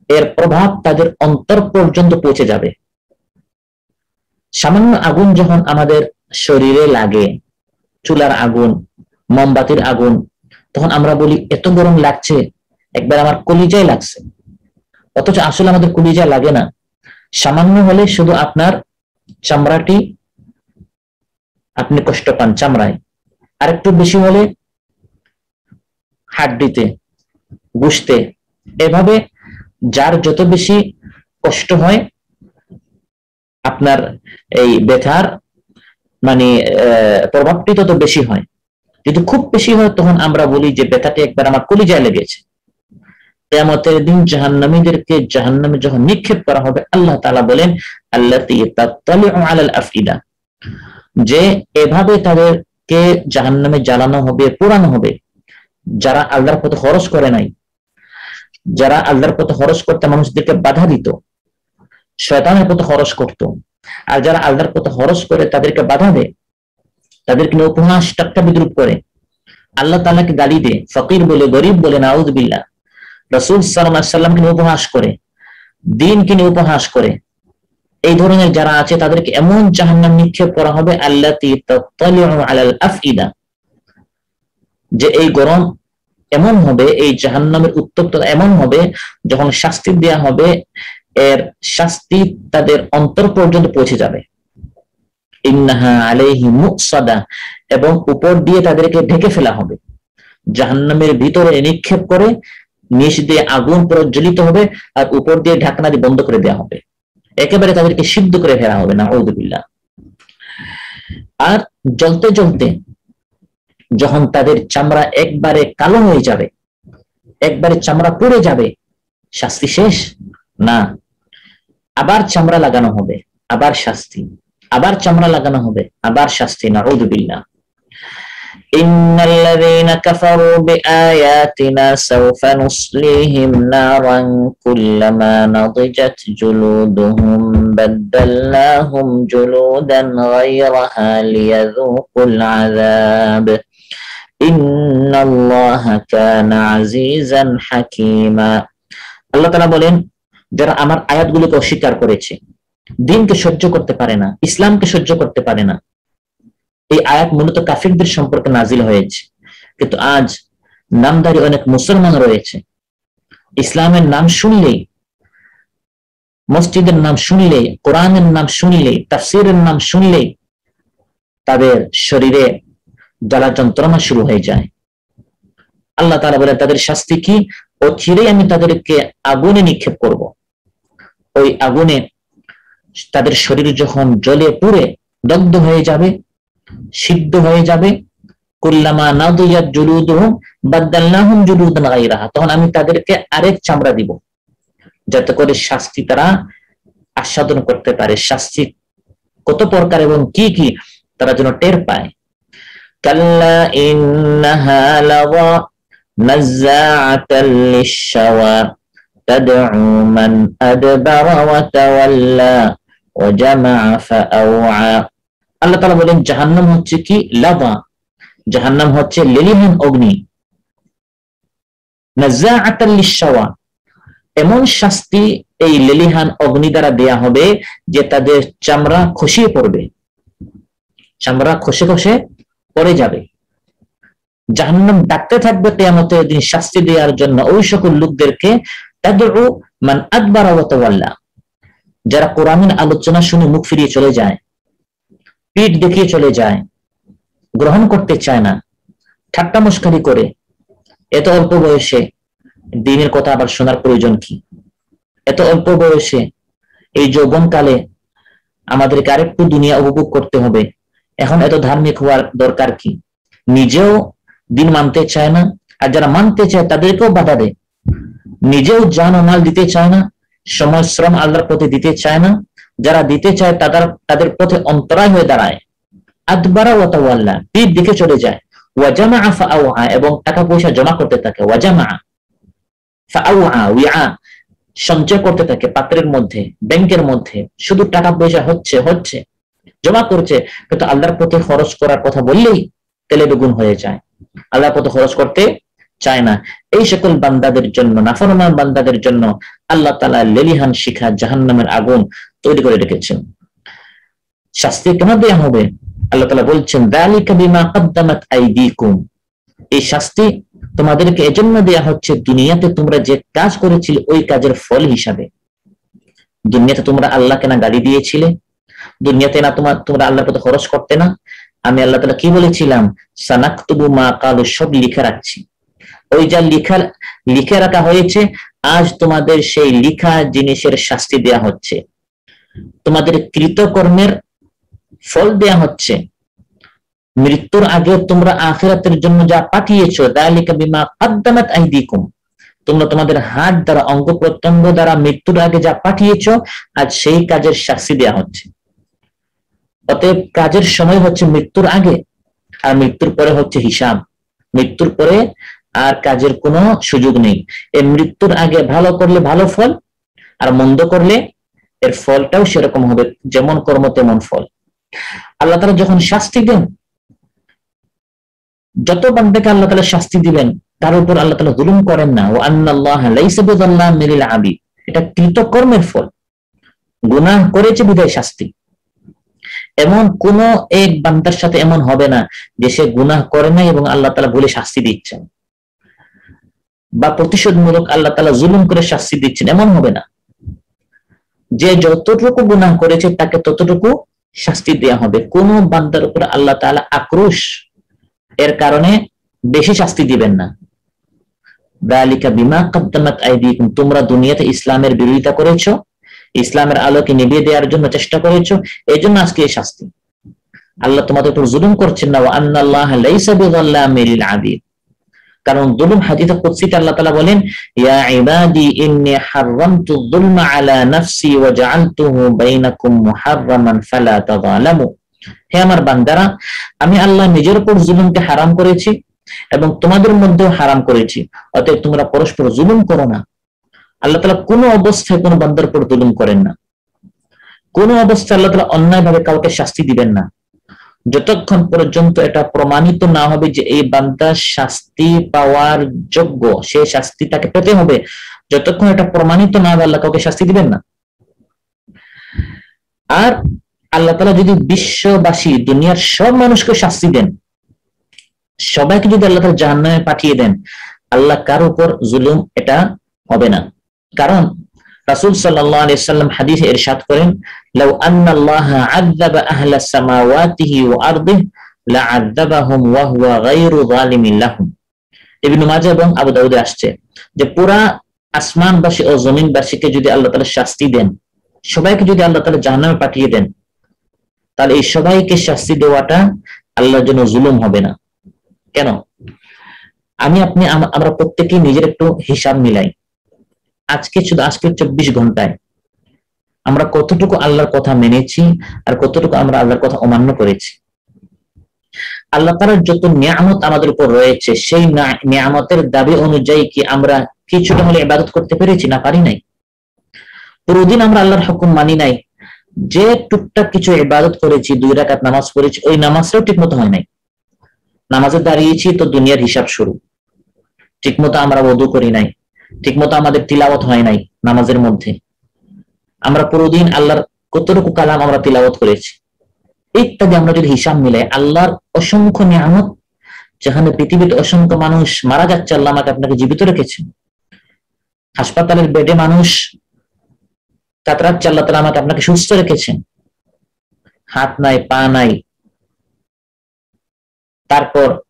এর প্রভাব তাদের অন্তর পর্যন্ত পৌঁছে যাবে। সামান্য আগুন যখন আমাদের শরীরে লাগে, চুলার আগুন, মোমবাতির আগুন, তখন আমরা বলি, এত গরম লাগছে, একবার আমার কলিজায় লাগছে। অথচ আসলে আমাদের কলিজা লাগে না। সামান্য হলে শুধু আপনার চামড়াটি, আপনি কষ্ট পান চামড়ায়। আর একটু বেশি হলে হাড্ডিতে গুসতে এভাবে যার যত বেশি কষ্ট হয়, আপনার এই ব্যথার মানে প্রভাবটি তত বেশি হয়। যদি খুব বেশি হয়, তখন আমরা বলি যে ব্যথাটি একবার আমার কলিজায় লেগেছে। কেয়ামতের দিন জাহান্নামীদেরকে জাহান্নামে যখন নিক্ষেপ করা হবে, আল্লাহ তালা বলেন আল্লাহ আলাল আফিদা যে এভাবে তাদেরকে জাহান্নামে জ্বালানো হবে, পোড়ানো হবে? যারা আল্লাহর পথে খরচ করে নাই, যারা আল্লাহর পথে খরচ করতে মানুষদেরকে বাধা দিত, শয়তানের পথে খরচ করত। আর যারা আল্লাহর পথে খরচ করে তাদেরকে বাধা দেয়, তাদেরকে নিয়ে উপহাস টাক্কা বিদ্রুপ করে। আল্লাহ তালাকে গালি দেয়, ফকির বলে, গরিব বলে নাউদ বিল্লাহ রসুল সাল্লামকে নিয়ে উপহাস করে, দিনকে নিয়ে উপহাস করে। এই ধরনের যারা আছে, তাদেরকে এমন জাহান্নাম নিক্ষেপ করা হবে আল্লাহ যে এই গরম এমন হবে, এই জাহান্নামের উত্তপ্ততা এমন হবে, যখন শাস্তি দেয়া হবে, এর শাস্তি তাদের অন্তর পর্যন্ত পৌঁছে যাবে। এবং উপর দিয়ে তাদেরকে ঢেকে ফেলা হবে। জাহান্নামের ভিতরে নিক্ষেপ করে, নিচ দিয়ে আগুন প্রজ্বলিত হবে, আর উপর দিয়ে ঢাকনা দিয়ে বন্ধ করে দেওয়া হবে। একেবারে তাদেরকে সিদ্ধ করে ফেলা হবে না ঔদুবিল্লা আর জ্বলতে জ্বলতে যখন তাদের চামড়া একবারে কালো হয়ে যাবে, একবারে চামড়া পুড়ে যাবে, শাস্তি শেষ? না। আবার চামড়া লাগানো হবে, আবার শাস্তি। আবার চামড়া লাগানো হবে, আবার শাস্তি না ঔদুবিল্লা إن الذين كفروا بآياتنا سوف نصليهم نارا كلما نضجت جلودهم بدلناهم جلودا غيرها ليذوقوا العذاب إن الله كان عزيزا حكيما আল্লাহ তালা বলেন যারা আমার আয়াতগুলোকে অস্বীকার করেছে দিনকে সহ্য করতে পারে না ইসলামকে সহ্য করতে পারে না এই আয়াত মূলত কাফিরদের সম্পর্কে নাজিল হয়েছে। কিন্তু আজ নামদারি অনেক মুসলমান রয়েছে। ইসলামের নাম শুনলেই, মসজিদের নাম শুনলে কোরআনের নাম শুনলে তাফসিরের নাম শুনলে তাদের শরীরে জ্বালা যন্ত্রণা শুরু হয়ে যায়। আল্লাহ তারা বলে তাদের শাস্তি কি? ও চিরেই আমি তাদেরকে আগুনে নিক্ষেপ করব। ওই আগুনে তাদের শরীর যখন জলে পুড়ে, দগ্ধ হয়ে যাবে সিদ্ধ হয়ে যাবে। কুল্লামা নাদিয়াত জুলুদুহুম বাদদালনাহুম জুলুদান গায়রাহা। তখন আমি তাদেরকে আরেক চামড়া দিব, যাতে করে শাস্তি তারা আস্বাদন করতে পারে। শাস্তি কত প্রকার এবং কি কি তারা যেন টের পায়। কাল্লা ইন্নাহা লাওয়া নাযাআতাল লিশাওয়া তাদউ মান আদবারা ওয়া তাওয়াল্লা, ওয়া ফাআওয়া। আল্লাহ তালা বলেন, জাহান্নাম হচ্ছে কি? লাভা। জাহান্নাম হচ্ছে লেলিহান অগ্নি। এমন শাস্তি এই লেলিহান অগ্নি দ্বারা দেয়া হবে যে তাদের চামড়া খসিয়ে পড়বে। চামড়া খসে খসে পড়ে যাবে। জাহান্নাম ডাকতে থাকবে তেয়ামতের দিন শাস্তি দেওয়ার জন্য। ওই সকল লোকদেরকে তাদের মান আকবর আকবার যারা কোরআনের আলোচনা শুনে মুখ ফিরিয়ে চলে যায় পিঠ দেখিয়ে চলে যায়। গ্রহণ করতে চায় না। ঠাট্টা মুস্কারি করে। এত অল্প বয়সে দিনের কথা আবার শোনার প্রয়োজন কি? এত অল্প বয়সে এই যৌবনকালে আমাদেরকে আরেকটু দুনিয়া উপভোগ করতে হবে। এখন এত ধার্মিক হওয়ার দরকার কি? নিজেও দিন মানতে চায় না, আর যারা মানতে চায় তাদেরকেও বাধা দেয়। নিজেও জান মাল দিতে চায় না, সময়, শ্রম, আল্লাহর প্রতি দিতে চায় না যারা দিতে চায়, তাদের তাদের পথে অন্তরায় হয়ে দাঁড়ায়। আদবারা ওয়াতাওয়াল্লা পিঠ দিকে চলে যায়। ওয়াজামা ফাআউআ এবং টাকা পয়সা জমা করতে থাকে। ওয়াজামা সঞ্চয় করতে থাকে পাত্রের মধ্যে, ব্যাংকের মধ্যে। শুধু টাকা পয়সা হচ্ছে হচ্ছে, জমা করছে, কিন্তু আল্লাহর পথে খরচ করার কথা বললেই তেলে বেগুন হয়ে যায়। আল্লাহর পথে খরচ করতে চায় না। এই সকল বান্দাদের জন্য, নাফরমান বান্দাদের জন্য আল্লাহ তালা লেলিহান শিখা জাহান্নামের আগুন তৈরি করে রেখেছেন। শাস্তি কেন দেয়া হবে। আল্লাহ তালা বলছেন এই শাস্তি তোমাদেরকে এজন্য দেয়া হচ্ছে, দুনিয়াতে তোমরা যে কাজ করেছিলে ওই কাজের ফল হিসাবে। দুনিয়াতে তোমরা আল্লাহকে না গাড়ি দিয়েছিলে, দুনিয়াতে না তোমার, তোমরা আল্লাহর পথে খরচ করতে না। আমি আল্লাহ তালা কি বলেছিলাম? সানাক্তবু মা কালো সব লিখে রাখছি। ওই যা লিখা লিখে রাখা হয়েছে, আজ তোমাদের সেই লিখা জিনিসের শাস্তি দেয়া হচ্ছে। তোমাদের কৃতকর্মের ফল দেয়া হচ্ছে। মৃত্যুর আগে তোমরা আখেরাতের জন্য যা পাঠিয়েছ, দালিকা বিমা কাদ্দামাত আইদিকুম। তোমরা তোমাদের হাত দ্বারা, অঙ্গ প্রত্যঙ্গ দ্বারা মৃত্যুর আগে যা পাঠিয়েছ, আজ সেই কাজের শাস্তি দেয়া হচ্ছে। অতএব কাজের সময় হচ্ছে মৃত্যুর আগে, আর মৃত্যুর পরে হচ্ছে হিসাব। মৃত্যুর পরে আর কাজের কোনো সুযোগ নেই। এই মৃত্যুর আগে ভালো করলে ভালো ফল, আর মন্দ করলে এর ফলটাও সেরকম হবে, যেমন কর্ম তেমন ফল। আল্লাহ তালা যখন শাস্তি দেন, যত বান্দাকে আল্লাহ তালা শাস্তি দিবেন, তার উপর আল্লাহ তালা জুলুম করেন না। ও আল্লাহ আবি। এটা কৃতকর্মের ফল। গুনাহ করেছে বিদায় শাস্তি। এমন কোন এক বান্দার সাথে এমন হবে না যে সে গুনাহ করে নাই এবং আল্লাহ তালা বলে শাস্তি দিচ্ছেন। বা প্রতিশোধমূলক আল্লাহ তালা জুলুম করে শাস্তি দিচ্ছেন, এমন হবে না। যে যতটুকু গুনাহ করেছে, তাকে ততটুকু শাস্তি দেওয়া হবে। কোন বান্দার উপর আল্লাহ তালা আক্রোশ, এর কারণে বেশি শাস্তি দিবেন না। দালিকা বিমা কদ্দামাত আইদিকুম, তোমরা দুনিয়াতে ইসলামের বিরোধিতা করেছ, ইসলামের আলোকে নিভিয়ে দেওয়ার জন্য চেষ্টা করেছ এই জন্য আজকে এই শাস্তি। আল্লাহ তোমাদের উপর জুলুম করছেন না আন্নাল্লাহ লাইসা বিযাল্লামিল আবিদ কারণ দুলুম হাদিসে কুদসিতে আল্লাহ তাআলা বলেন, ইয়া ইবাদি, ইন্নী হারামতু যুলমা আলা নাফসি ওয়া জাআলতুহু বাইনাকুম মুহাররামান ফালা তাযালামু। হে আমার বান্দারা, আমি আল্লাহ নিজের উপর জুলুমকে হারাম করেছি এবং তোমাদের মধ্যেও হারাম করেছি। অতএব তোমরা পরস্পর জুলুম করো না। আল্লাহ তালা কোনো অবস্থায় কোনো বান্দার উপর জুলুম করেন না। কোন অবস্থায় আল্লাহ তালা অন্যায়ভাবে কাউকে শাস্তি দিবেন না। যতক্ষণ পর্যন্ত এটা প্রমাণিত না হবে যে এই বান্দা শাস্তি পাওয়ার যোগ্য, সে শাস্তি তাকে পেতে হবে, যতক্ষণ এটা প্রমাণিত না হবে, আল্লাহ কাউকে শাস্তি দিবেন না। আর আল্লাহ তালা যদি বিশ্ববাসী, দুনিয়ার সব মানুষকে শাস্তি দেন, সবাইকে যদি আল্লাহ তালা জাহান্নামে পাঠিয়ে দেন, আল্লাহ কার উপর জুলুম এটা হবে না। কারণ রাসূল সাল্লাল্লাহু আলাইহি সাল্লাম হাদিসে ইরশাদ করেন, লাউ আযাবা সামাওয়াতিহি ওয়া আরদিহি লা'আযাবাহুম ওয়া হুয়া গায়রু যালিমিন লাহুম। ইবনে মাজাহ এবং আবু দাউদে আসছে যে পুরা আসমানবাসী ও জমিনবাসীকে যদি আল্লাহ তাআলা শাস্তি দেন, সবাইকে যদি আল্লাহ তাআলা জাহান্নামে পাঠিয়ে দেন, তাহলে এই সবাইকে শাস্তি দেওয়াটা আল্লাহর জন্য জুলুম হবে না। কেন? আমি, আপনি, আমরা প্রত্যেকেই নিজের একটু হিসাব মিলাই। আজকে শুধু, আজকে চব্বিশ ঘন্টায়। আমরা কতটুকু আল্লাহর কথা মেনেছি আর কতটুকু আমরা আল্লাহর কথা অমান্য করেছি। আল্লাহ তালার যত নিয়ামত আমাদের উপর রয়েছে, সেই নিয়ামতের দাবি অনুযায়ী কি আমরা কিছুটা হলে ইবাদত করতে পেরেছি না পারি নাই? পুরোদিন আমরা আল্লাহর হুকুম মানি নাই। যে টুকটাক কিছু ইবাদত করেছি, দুই রাকাত নামাজ পড়েছি, ওই নামাজটাও ঠিক মতো হয় নাই। নামাজে দাঁড়িয়েছি তো দুনিয়ার হিসাব শুরু। ঠিক মতো আমরা বধু করি নাই। ঠিক মতো আমাদের তিলাওয়াত হয় নাই নামাজের মধ্যে। আমরা পুরোদিন আল্লাহর কতটুকু কালাম আমরা তিলাওয়াত করেছি। ইত্যাদি আমরা যদি হিসাব মিলাই, আল্লাহর অসংখ্য নিয়ামত, যেখানে পৃথিবীতে অসংখ্য মানুষ মারা যাচ্ছে, আল্লাহ আমাকে আপনাকে জীবিত রেখেছেন। হাসপাতালের বেডে মানুষ কাতরাচ্ছে, আল্লাহ তালা আমাকে আপনাকে সুস্থ রেখেছেন। হাত নাই, পা নাই। তারপর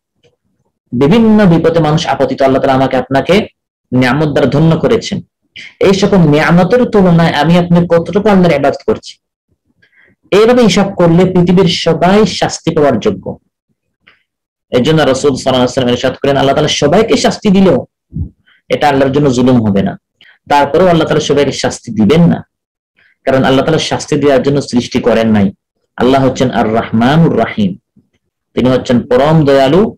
বিভিন্ন বিপদে মানুষ আপতিত, আল্লাহ তালা আমাকে আপনাকে নিয়ামত দ্বারা ধন্য করেছেন। এই সকল নিয়ামতের তুলনায় আমি আপনি কতটুকু আল্লাহর ইবাদত করছি? এইভাবে হিসাব করলে পৃথিবীর সবাই শাস্তি পাওয়ার যোগ্য। এই জন্য রসুল সালাম ইরশাদ করেন, আল্লাহ তালা সবাইকে শাস্তি দিলেও এটা আল্লাহর জন্য জুলুম হবে না। তারপরেও আল্লাহ তালা সবাইকে শাস্তি দিবেন না। কারণ আল্লাহ তালা শাস্তি দেওয়ার জন্য সৃষ্টি করেন নাই। আল্লাহ হচ্ছেন আর রহমানুর রাহিম। তিনি হচ্ছেন পরম দয়ালু,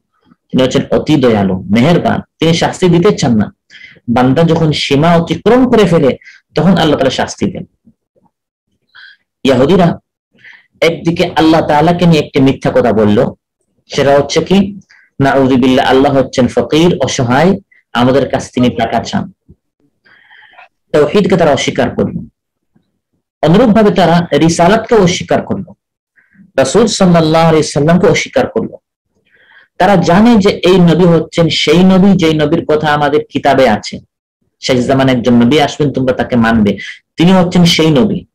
তিনি হচ্ছেন অতি দয়ালু, মেহেরবান। তিনি শাস্তি দিতে চান না। বান্দা যখন সীমা অতিক্রম করে ফেলে, তখন আল্লাহ তালা শাস্তি দেন। ইয়াহুদিরা একদিকে আল্লাহ তাআলাকে নিয়ে একটি মিথ্যা কথা বলল, সেটা হচ্ছে কি না উজিবিল্লা আল্লাহ হচ্ছেন ফকির, অসহায়, আমাদের কাছে তিনি টাকা চান। তৌহিদকে তারা অস্বীকার করল। অনুরূপ ভাবে তারা রিসালাতকে অস্বীকার করল। রাসূল সাল্লাল্লাহু আলাইহি সাল্লামকে অস্বীকার করল। তারা জানে যে এই নবী হচ্ছেন সেই নবী, যেই নবীর কথা আমাদের কিতাবে আছে। শেষ জামান একজন নবী আসবেন, তোমরা তাকে মানবে। তিনি হচ্ছেন সেই নবী।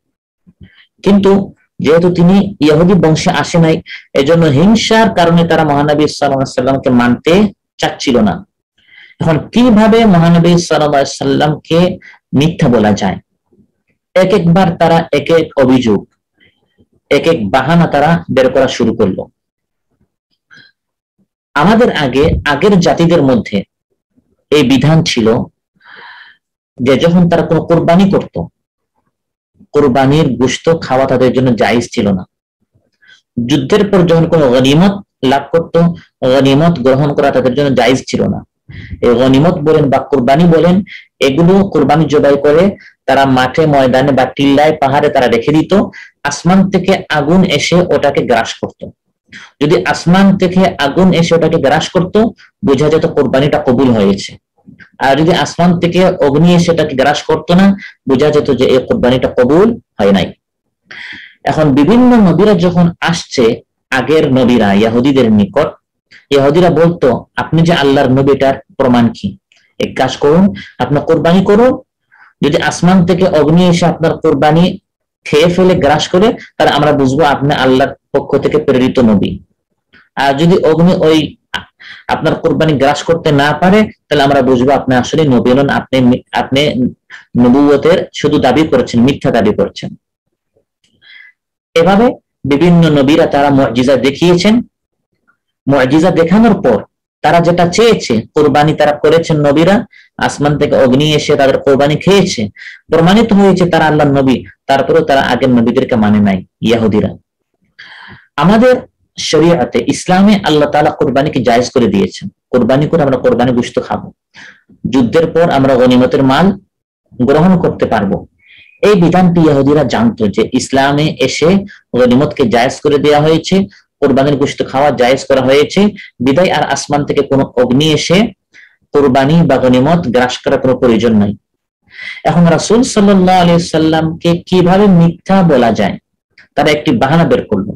কিন্তু যেহেতু তিনি ইহুদি বংশে আসে নাই, এজন্য হিংসার কারণে তারা মহানবী সাল্লামকে মানতে চাচ্ছিল না। এখন কীভাবে মহানবী সাল্লামকে মিথ্যা বলা যায়? এক একবার তারা এক এক অভিযোগ এক এক বাহানা তারা বের করা শুরু করল। আমাদের আগে, আগের জাতিদের মধ্যে এই বিধান ছিল যে যখন তারা কোনো কোরবানি করত, কোরবানির গোস্ত খাওয়া তাদের জন্য জায়েজ ছিল না। যুদ্ধের পর যখন কোনো গনিমত লাভ করত, গনিমত গ্রহণ করা তাদের জন্য জায়েজ ছিল না। এই গনিমত বলেন বা কোরবানি বলেন, এগুলো কোরবানি জবাই করে তারা মাঠে, ময়দানে বা টিল্লায়, পাহাড়ে তারা রেখে দিত, আসমান থেকে আগুন এসে ওটাকে গ্রাস করত। যদি আসমান থেকে আগুন এসে ওটাকে গ্রাস করত, বোঝা যেত কোরবানিটা কবুল হয়েছে। আর যদি আসমান থেকে অগ্নি এসে এটাকে গ্রাস করতো না, বোঝা যেত যে এই কোরবানিটা কবুল হয় নাই। এখন বিভিন্ন নবীরা যখন আসছে, আগের নবীরা, ইয়াহুদিদের নিকট ইহুদিরা বলতো, আপনি যে আল্লাহর নবীটার প্রমাণ কি? এক কাজ করুন, আপনার কোরবানি করুন। যদি আসমান থেকে অগ্নি এসে আপনার কোরবানি খেয়ে ফেলে গ্রাস করে, তাহলে আমরা বুঝব আপনি আল্লাহর পক্ষ থেকে প্রেরিত নবী। আর যদি অগ্নি ওই আপনার কোরবানি গ্রাস করতে না পারে, তাহলে আমরা বুঝব আপনি আসলে নবী নন, আপনি আপনি নবুয়তের শুধু দাবি করেছেন, মিথ্যা দাবি করছেন। এভাবে বিভিন্ন নবীরা তারা মজিজা দেখিয়েছেন। মজিজা দেখানোর পর তারা যেটা চেয়েছে, কোরবানি তারা করেছেন নবীরা, আসমান থেকে অগ্নি এসে তাদের কোরবানি খেয়েছে। প্রমাণিত হয়েছে তারা আল্লাহ নবী, তারপরেও তারা আগের নবীদেরকে মানে নাই, ইয়াহুদিরা। আমাদের শরীয়তে ইসলামে আল্লাহ তাআলা কোরবানিকে জায়েজ করে দিয়েছেন। কোরবানি করে আমরা কোরবানি গোশত খাব। যুদ্ধের পর আমরা গনিমতের মাল গ্রহণ করতে পারব। এই বিধানটি ইহুদিরা জানতো যে ইসলামে এসে গনিমতকে জায়েজ করে দেওয়া হয়েছে। কোরবানির গোশত খাওয়া জায়েজ করা হয়েছে। বিদায় আর আসমান থেকে কোনো অগ্নি এসে কোরবানি বা গনিমত গ্রাস করার কোনো প্রয়োজন নাই। এখন রাসূল সাল্লাল্লাহু আলাইহি সাল্লামকে কীভাবে মিথ্যা বলা যায়, তারা একটি বাহানা বের করল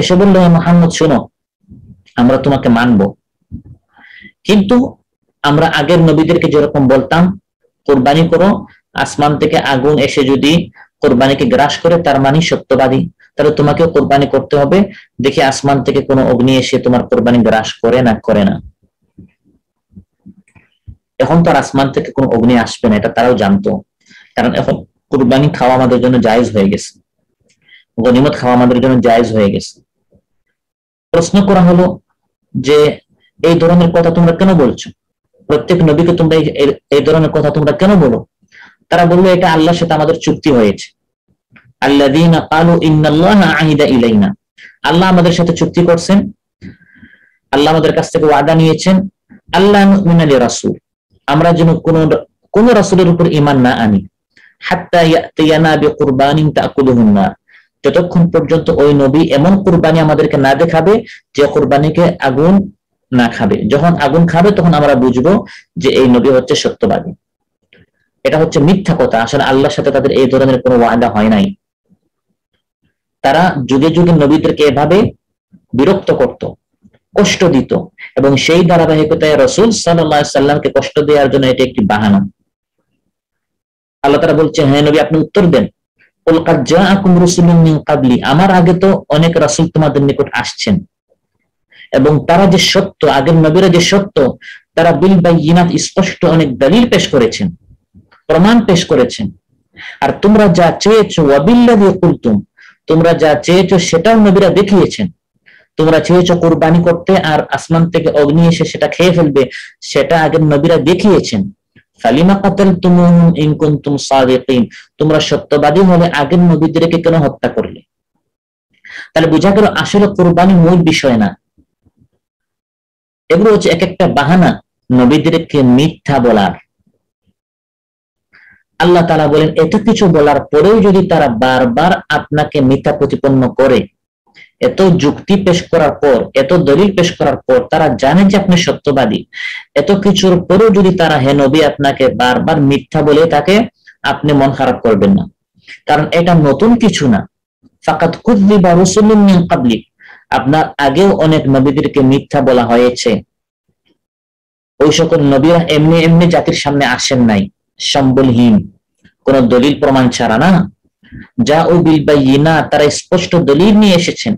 এসে বলল মোহাম্মদ, শোনো, আমরা তোমাকে মানব। কিন্তু আমরা আগের নবীদেরকে যেরকম বলতাম, কোরবানি করো, আসমান থেকে আগুন এসে যদি কোরবানিকে গ্রাস করে, তার মানে সত্যবাদী। তাহলে তোমাকে কোরবানি করতে হবে। দেখি আসমান থেকে কোনো অগ্নি এসে তোমার কোরবানি গ্রাস করে না করে না। এখন তো আর আসমান থেকে কোনো অগ্নি আসবে না, এটা তারাও জানতো। কারণ এখন কোরবানি খাওয়া আমাদের জন্য জায়েজ হয়ে গেছে। গনিমত খাওয়া আমাদের জন্য জায়েজ হয়ে গেছে। প্রশ্ন করা হলো যে, এই ধরনের কথা তোমরা কেন বলছো? প্রত্যেক নবীকে তোমরা এই ধরনের কথা তোমরা কেন বলো? তারা বলল, এটা আল্লাহর সাথে আমাদের চুক্তি হয়েছে। আল্লাযীনা ক্বালু ইন্নাল্লাহা আহিদা ইলাইনা। আল্লাহ আমাদের সাথে চুক্তি করছেন। আল্লাহ আমাদের কাছ থেকে ওয়াদা নিয়েছেন। আল্লাহ নুমিনা লিরাসূল। আমরা যেন কোন কোন রাসূলের উপর ঈমান না আনি। যতক্ষণ পর্যন্ত ওই নবী এমন কুরবানি আমাদেরকে না দেখাবে যে কুরবানিকে আগুন না খাবে। যখন আগুন খাবে, তখন আমরা বুঝব যে এই নবী হচ্ছে সত্যবাদী। এটা হচ্ছে মিথ্যা কথা। আসলে আল্লাহর সাথে তাদের এই ধরনের কোনো ওয়াদা হয় নাই। তারা যুগে যুগে নবীদেরকে এভাবে বিরক্ত করত, কষ্ট দিত এবং সেই ধারাবাহিকতায় রসুল সাল্লাহ সাল্লামকে কষ্ট দেওয়ার জন্য এটি একটি বাহানা। আল্লাহ তারা বলছে হ্যাঁ নবী, আপনি উত্তর দেন। আমার আগে তো অনেক রাসুল তোমাদের নিকট আসছেন। এবং তারা যে সত্য, আগের নবীরা যে সত্য, তারা বিল বাইনাত স্পষ্ট অনেক দলিল পেশ করেছেন, প্রমাণ পেশ করেছেন। আর তোমরা যা চেয়েছো ওয়াবিল্লা দিয়ে কুলতুম তোমরা যা চেয়েছো সেটাও নবীরা দেখিয়েছেন। তোমরা চেয়েছো কোরবানি করতে আর আসমান থেকে অগ্নি এসে সেটা খেয়ে ফেলবে, সেটা আগের নবীরা দেখিয়েছেন। ফালিমা কাতাল তুমুহুম তোমরা সত্যবাদী হলে আগের নবীদেরকে কেন হত্যা করলে? তাহলে বোঝা গেল আসলে কোরবানি মূল বিষয় না। এগুলো হচ্ছে এক একটা বাহানা নবীদেরকে মিথ্যা বলার। আল্লাহ তালা বলেন, এত কিছু বলার পরেও যদি তারা বারবার আপনাকে মিথ্যা প্রতিপন্ন করে, এত যুক্তি পেশ করার পর, এত দলিল পেশ করার পর তারা জানে যে আপনি সত্যবাদী। এত কিছুর পরেও যদি তারা, হে আপনাকে বারবার মিথ্যা বলে তাকে আপনি মন খারাপ করবেন না। কারণ এটা নতুন কিছু না। ফাকাত কুদ্দি বা রসুলিন আপনার আগেও অনেক নবীদেরকে মিথ্যা বলা হয়েছে। ওই সকল নবীরা এমনি এমনি জাতির সামনে আসেন নাই। সম্বলহীন কোন দলিল প্রমাণ ছাড়া না। যা ও বিল না তারা স্পষ্ট দলিল নিয়ে এসেছেন।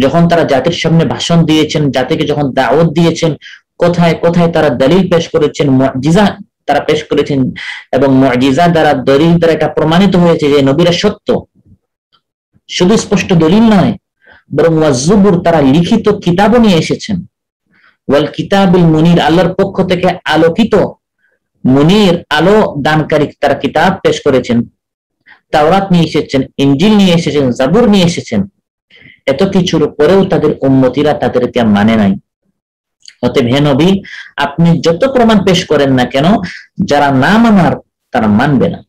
যখন তারা জাতির সামনে ভাষণ দিয়েছেন, জাতিকে যখন দাওয়াত দিয়েছেন, কোথায় কোথায় তারা দলিল পেশ করেছেন, মুজিজা তারা পেশ করেছেন, এবং মুজিজা দ্বারা দলিল দ্বারা এটা প্রমাণিত হয়েছে যে নবীরা সত্য। শুধু স্পষ্ট দলিল নয়, বরং ওয়াজুবুর তারা লিখিত কিতাবও নিয়ে এসেছেন। ওয়াল কিতাবুল মুনির, আল্লাহর পক্ষ থেকে আলোকিত মুনির আলো দানকারী তারা কিতাব পেশ করেছেন। তাওরাত নিয়ে এসেছেন ইঞ্জিল নিয়ে এসেছেন, জাবুর নিয়ে এসেছেন। এত কিছুর পরেও তাদের উন্নতিরা তাদেরকে মানে নাই। অতএব হে নবী, আপনি যত প্রমাণ পেশ করেন না কেন, যারা না মানার তারা মানবে না।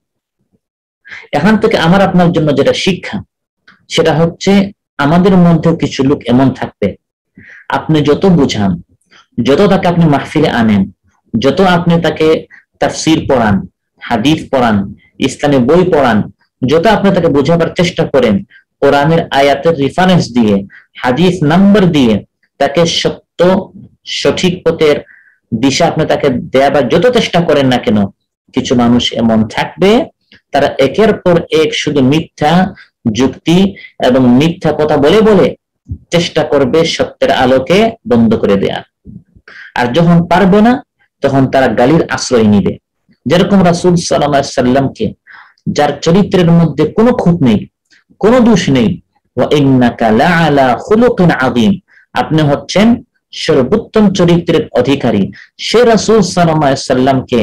এখান থেকে আমার আপনার জন্য যেটা শিক্ষা, সেটা হচ্ছে আমাদের মধ্যে কিছু লোক এমন থাকবে। আপনি যত বুঝান, যত তাকে আপনি মাহফিলে আনেন, যত আপনি তাকে তাফসির পড়ান, হাদিস পড়ান, ইসলামী বই পড়ান, যত আপনি তাকে বোঝাবার চেষ্টা করেন, কোরআনের আয়াতের রিফারেন্স দিয়ে, হাদিস নাম্বার দিয়ে, তাকে সত্য, সঠিক পথের দিশা আপনি তাকে দেয়াবার যত চেষ্টা করেন না কেন, কিছু মানুষ এমন থাকবে, তারা একের পর এক শুধু মিথ্যা যুক্তি এবং মিথ্যা কথা বলে বলে চেষ্টা করবে সত্যের আলোকে বন্ধ করে দেয়া। আর যখন পারবে না তখন তারা গালির আশ্রয় নিবে। যেরকম রাসুল সাল্লাহ সাল্লামকে, যার চরিত্রের মধ্যে কোনো খুঁত নেই, কোনো দোষ নেই আপনি হচ্ছেন সর্বোত্তম চরিত্রের অধিকারী। সে রাসুল সাল্লামকে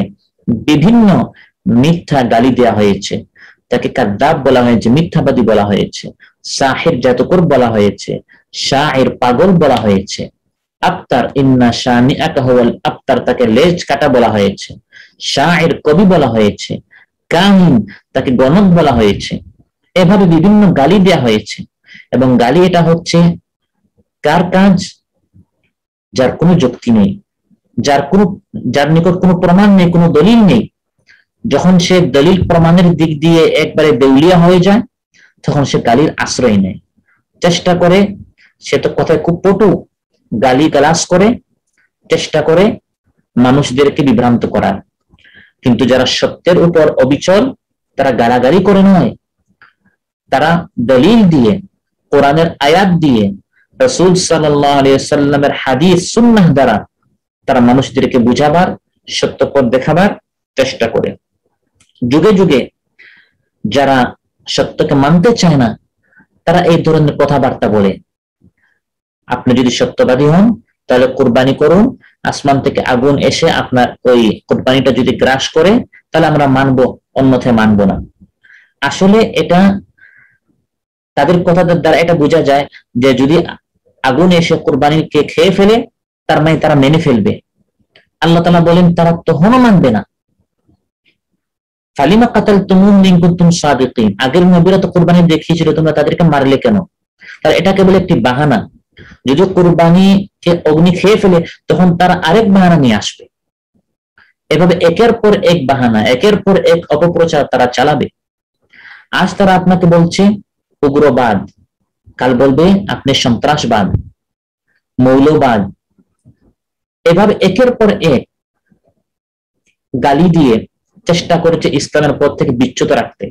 বিভিন্ন মিথ্যা গালি দেওয়া হয়েছে। তাকে কাদ্দাব বলা হয়েছে, মিথ্যাবাদী বলা হয়েছে। সাহেব জাতকর বলা হয়েছে। শাহের পাগল বলা হয়েছে। আফতার ইন্না শানি আকাহওয়াল আফতার তাকে লেজ কাটা বলা হয়েছে শাহের কবি বলা হয়েছে, কাহিন তাকে গণক বলা হয়েছে, এভাবে বিভিন্ন গালি দেয়া হয়েছে এবং গালি এটা হচ্ছে কার কাজ? যার কোনো যুক্তি নেই, যার কোনো, যার নিকট কোনো প্রমাণ নেই, কোনো দলিল নেই। যখন সে দলিল প্রমাণের দিক দিয়ে একবারে দেউলিয়া হয়ে যায়, তখন সে গালির আশ্রয় নেয়। চেষ্টা করে, সে তো কথায় খুব পটু গালি গালাস করে, চেষ্টা করে মানুষদেরকে বিভ্রান্ত করার কিন্তু যারা সত্যের উপর অবিচল, তারা গালাগালি করে নয়। তারা দলিল দিয়ে, কোরআনের আয়াত দিয়ে, রসুল সাল্লামের হাদিস, সুন্নাহ দ্বারা তারা মানুষদেরকে বুঝাবার, সত্য পথ দেখাবার চেষ্টা করে। যুগে যুগে যারা সত্যকে মানতে চায় না, তারা এই ধরনের কথাবার্তা বলে। আপনি যদি সত্যবাদী হন তাহলে কোরবানি করুন, আসমান থেকে আগুন এসে আপনার ওই কোরবানিটা যদি গ্রাস করে, তাহলে আমরা মানবো, অন্যথায় মানবো না। আসলে এটা তাদের কথাদের দ্বারা এটা বোঝা যায় যে যদি আগুন এসে কোরবানিকে খেয়ে ফেলে, তার মানে তারা মেনে ফেলবে। আল্লাহ তালা বলেন, তারা তখনও মানবে না। ফালিমা কাতাল তুমুন নিঙ্কুতুম সাদিকিন আগের নবীরা তো কোরবানি দেখিয়েছিল, তোমরা তাদেরকে মারলে কেন? তার এটা কেবল একটি বাহানা। যদি কোরবানিকে অগ্নি খেয়ে ফেলে, তখন তারা আরেক বাহানা নিয়ে আসবে। এভাবে একের পর এক বাহানা, একের পর এক অপপ্রচার তারা চালাবে। আজ তারা আপনাকে বলছে, উগ্রবাদ। কাল বলবে, আপনি সন্ত্রাসবাদ, মৌলবাদ। এভাবে একের পর এক গালি দিয়ে চেষ্টা করেছে ইসলামের পথ থেকে বিচ্যুত রাখতে।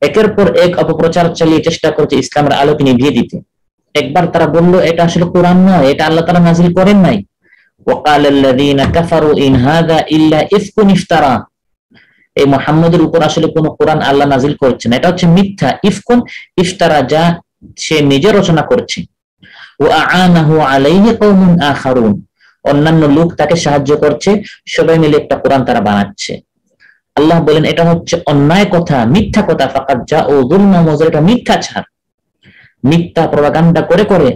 একের পর এক অপপ্রচার চালিয়ে চেষ্টা করেছে ইসলামের আলোকে নিভিয়ে দিতে। একবার তারা বলল, এটা আসলে কোরআন নয়, এটা আল্লাহ তারা নাজিল করেন নাই। ওকাল আল্লাযীনা কাফারু ইন হাযা ইল্লা ইফকুন ইফতারা। এই মুহাম্মদের উপর আসলে কোনো কোরআন আল্লাহ নাজিল করছে না। এটা হচ্ছে মিথ্যা। ইফকুন ইফতারা যা সে নিজে রচনা করছে। ও আআনাহু আলাইহি কওমুন আখারুন। অন্যান্য লোক তাকে সাহায্য করছে, সবাই মিলে একটা কোরআন তারা বানাচ্ছে। আল্লাহ বলেন, এটা হচ্ছে অন্যায় কথা, মিথ্যা কথা। ফাকাত যা ও দুর্নাম এটা ছাড়। মিথ্যা প্রভাগান্ডা করে করে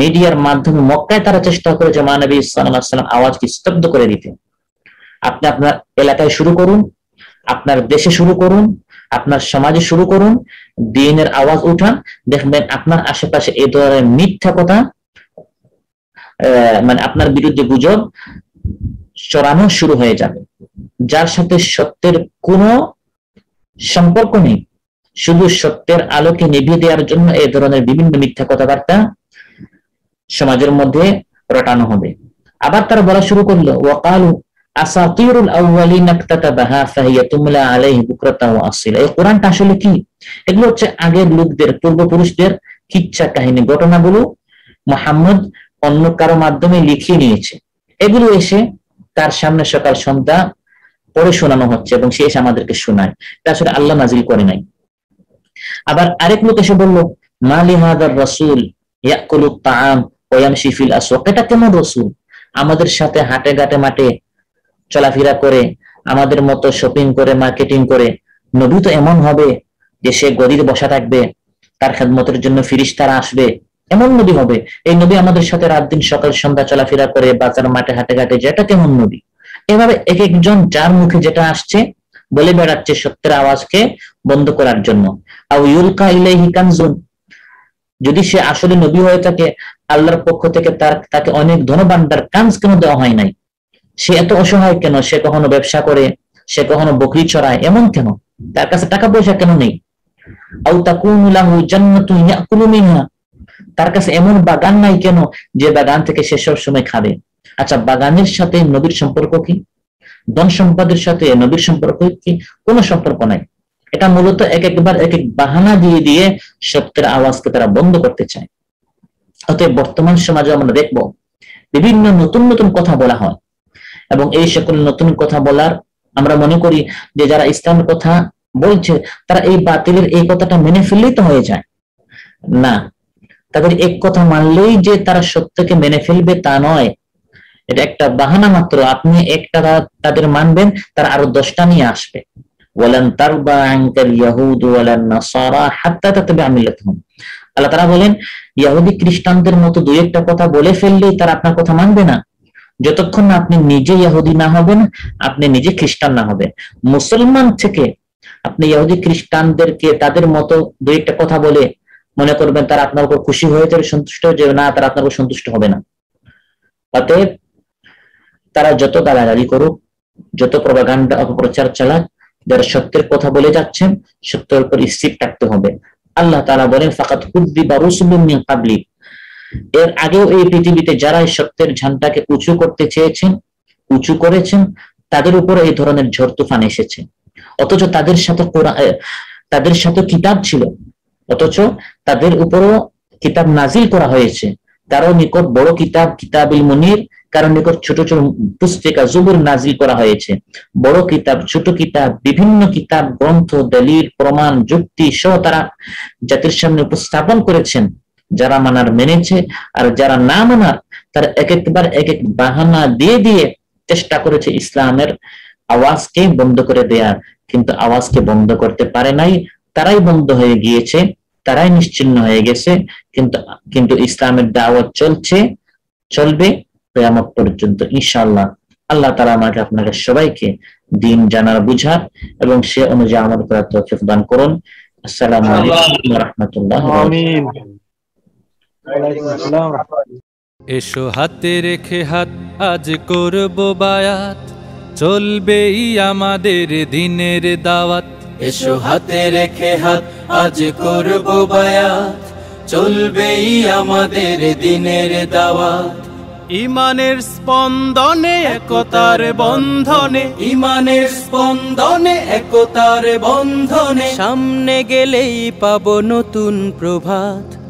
মিডিয়ার মাধ্যমে মক্কায় তারা চেষ্টা করেছে মানবী সাল্লাম আওয়াজকে স্তব্ধ করে দিতে। আপনি আপনার এলাকায় শুরু করুন, আপনার দেশে শুরু করুন, আপনার সমাজে শুরু করুন, দিনের আওয়াজ উঠান, দেখবেন আপনার আশেপাশে এই ধরনের মিথ্যা কথা মানে আপনার বিরুদ্ধে গুজব চড়ানো শুরু হয়ে যাবে। যার সাথে সত্যের কোনো সম্পর্ক নেই। শুধু সত্যের আলোকে নিভিয়ে দেওয়ার জন্য এই ধরনের বিভিন্ন মিথ্যা কথাবার্তা সমাজের মধ্যে রটানো হবে। আবার তারা বলা শুরু করল, ওয়াকালু এগুলো লোকদের, পূর্বপুরুষদের কাহিনী, ঘটনাগুলো মোহাম্মদ অন্য কারও মাধ্যমে লিখিয়ে নিয়েছে। এগুলো এসে তার সামনে সকাল সন্ধ্যা পড়ে শোনানো হচ্ছে এবং শেষ আমাদেরকে শোনায়। তা আসলে আল্লাহ নাজিল করে নাই। আবার আরেক লোক এসে বলল মালি হাদার রসুল আসওয়াক। এটা কেমন রসুল? আমাদের সাথে হাটে ঘাটে মাঠে চলাফেরা করে, আমাদের মতো শপিং করে, মার্কেটিং করে, নবী তো এমন হবে যে সে গদির বসা থাকবে, তার খেদমতের জন্য ফিরিস্তারা আসবে। এমন নবী হবে। এই নবী আমাদের সাথে রাত দিন সকাল সন্ধ্যা চলাফেরা করে, বাজার মাঠে হাটে ঘাটে যেটা কেমন নবী? এভাবে এক একজন যার মুখে যেটা আসছে বলে বেড়াচ্ছে সত্যের আওয়াজকে বন্ধ করার জন্য। যদি সে আসলে নবী হয়ে থাকে, আল্লাহর পক্ষ থেকে তার, তাকে অনেক ধনবান্ডার কাজ কেন দেওয়া হয় নাই? সে এত অসহায় কেন? সে কখনো ব্যবসা করে, সে কখনো বকরি চড়ায়, এমন কেন? তার কাছে টাকা পয়সা কেন নেই? আউ তার কাছে এমন বাগান নাই কেন যে বাগান থেকে সে সব সময় খাবে? আচ্ছা বাগানের সাথে নবীর সম্পর্ক কি? ধন সম্পদের সাথে নবীর সম্পর্ক কি? কোনো সম্পর্ক নাই। এটা মূলত এক একবার এক এক বাহানা দিয়ে দিয়ে সত্যের আওয়াজকে তারা বন্ধ করতে চায়। অতএব বর্তমান সমাজে আমরা দেখব, বিভিন্ন নতুন নতুন কথা বলা হয় এবং এই সকল নতুন কথা বলার আমরা মনে করি যে যারা ইসলামের কথা বলছে, তারা এই বাতিলের এই কথাটা মেনে ফেললেই তো হয়ে যায়। না, তাদের এক কথা মানলেই যে তারা সত্যকে মেনে ফেলবে তা নয়। এটা একটা বাহানা মাত্র। আপনি একটা তাদের মানবেন, তারা আরও দশটা নিয়ে আসবে। ইয়াহুদ মিল্লাতহুম আল্লাহ তারা বলেন, ইয়াহুদি খ্রিস্টানদের মতো দুই একটা কথা বলে ফেললেই তারা আপনার কথা মানবে না। যতক্ষণ না আপনি নিজে ইহুদি না হবেন, আপনি নিজে খ্রিস্টান না হবেন। মুসলমান থেকে আপনি ইহুদি খ্রিস্টানদেরকে তাদের মতো দুই একটা কথা বলে মনে করবেন তারা আপনার উপর খুশি হয়ে যাবে, সন্তুষ্ট হয়ে যাবে। না, তারা আপনার উপর সন্তুষ্ট হবে না। অতএব তারা যত গালাগালি করুক, যত প্রবাগান্ডা অপপ্রচার চালাক, যারা সত্যের কথা বলে যাচ্ছেন, সত্যের উপর স্থির থাকতে হবে। আল্লাহ তারা বলেন ফাকাত হুদ্দি বা রসুলুম মিন কাবলিক এর আগেও এই পৃথিবীতে যারা সত্যের ঝান্ডাকে উঁচু করতে চেয়েছেন, উঁচু করেছেন, তাদের উপর এই ধরনের ঝড় তুফান এসেছে। অথচ তাদের সাথে তাদের সাথে কিতাব ছিল। অথচ তাদের উপরও কিতাব নাজিল করা হয়েছে। কারও নিকট বড় কিতাব কিতাবিল মুনির, কারও নিকট ছোট ছোট পুস্তিকা, জুবুর নাজিল করা হয়েছে। বড় কিতাব, ছোট কিতাব, বিভিন্ন কিতাব, গ্রন্থ, দলিল, প্রমাণ, যুক্তি সহ তারা জাতির সামনে উপস্থাপন করেছেন। যারা মানার মেনেছে আর যারা না মানার, তারা এক একবার এক এক বাহানা দিয়ে দিয়ে চেষ্টা করেছে ইসলামের আওয়াজকে বন্ধ করে দেয়া। কিন্তু আওয়াজকে বন্ধ করতে পারে নাই, তারাই বন্ধ হয়ে গিয়েছে। তারাই নিশ্চিন্ন হয়ে গেছে কিন্তু কিন্তু ইসলামের দাওয়াত চলছে চলবে কেয়ামত পর্যন্ত ইনশাআল্লাহ। আল্লাহ তালা আমাকে আপনাকে সবাইকে দিন জানার বুঝার এবং সে অনুযায়ী আমল করার তৌফিক দান করুন। আসসালামু আলাইকুম রহমতুল্লাহ এসো হাতে রেখে হাত আজ করব বায়াত। চলবেই আমাদের দিনের দাওয়াত। এসো হাতে রেখে হাত আজ করব বায়াত। চলবেই আমাদের দিনের দাওয়াত। ইমানের স্পন্দনে একতার বন্ধনে। ইমানের স্পন্দনে একতার বন্ধনে। সামনে গেলেই পাব নতুন প্রভাত।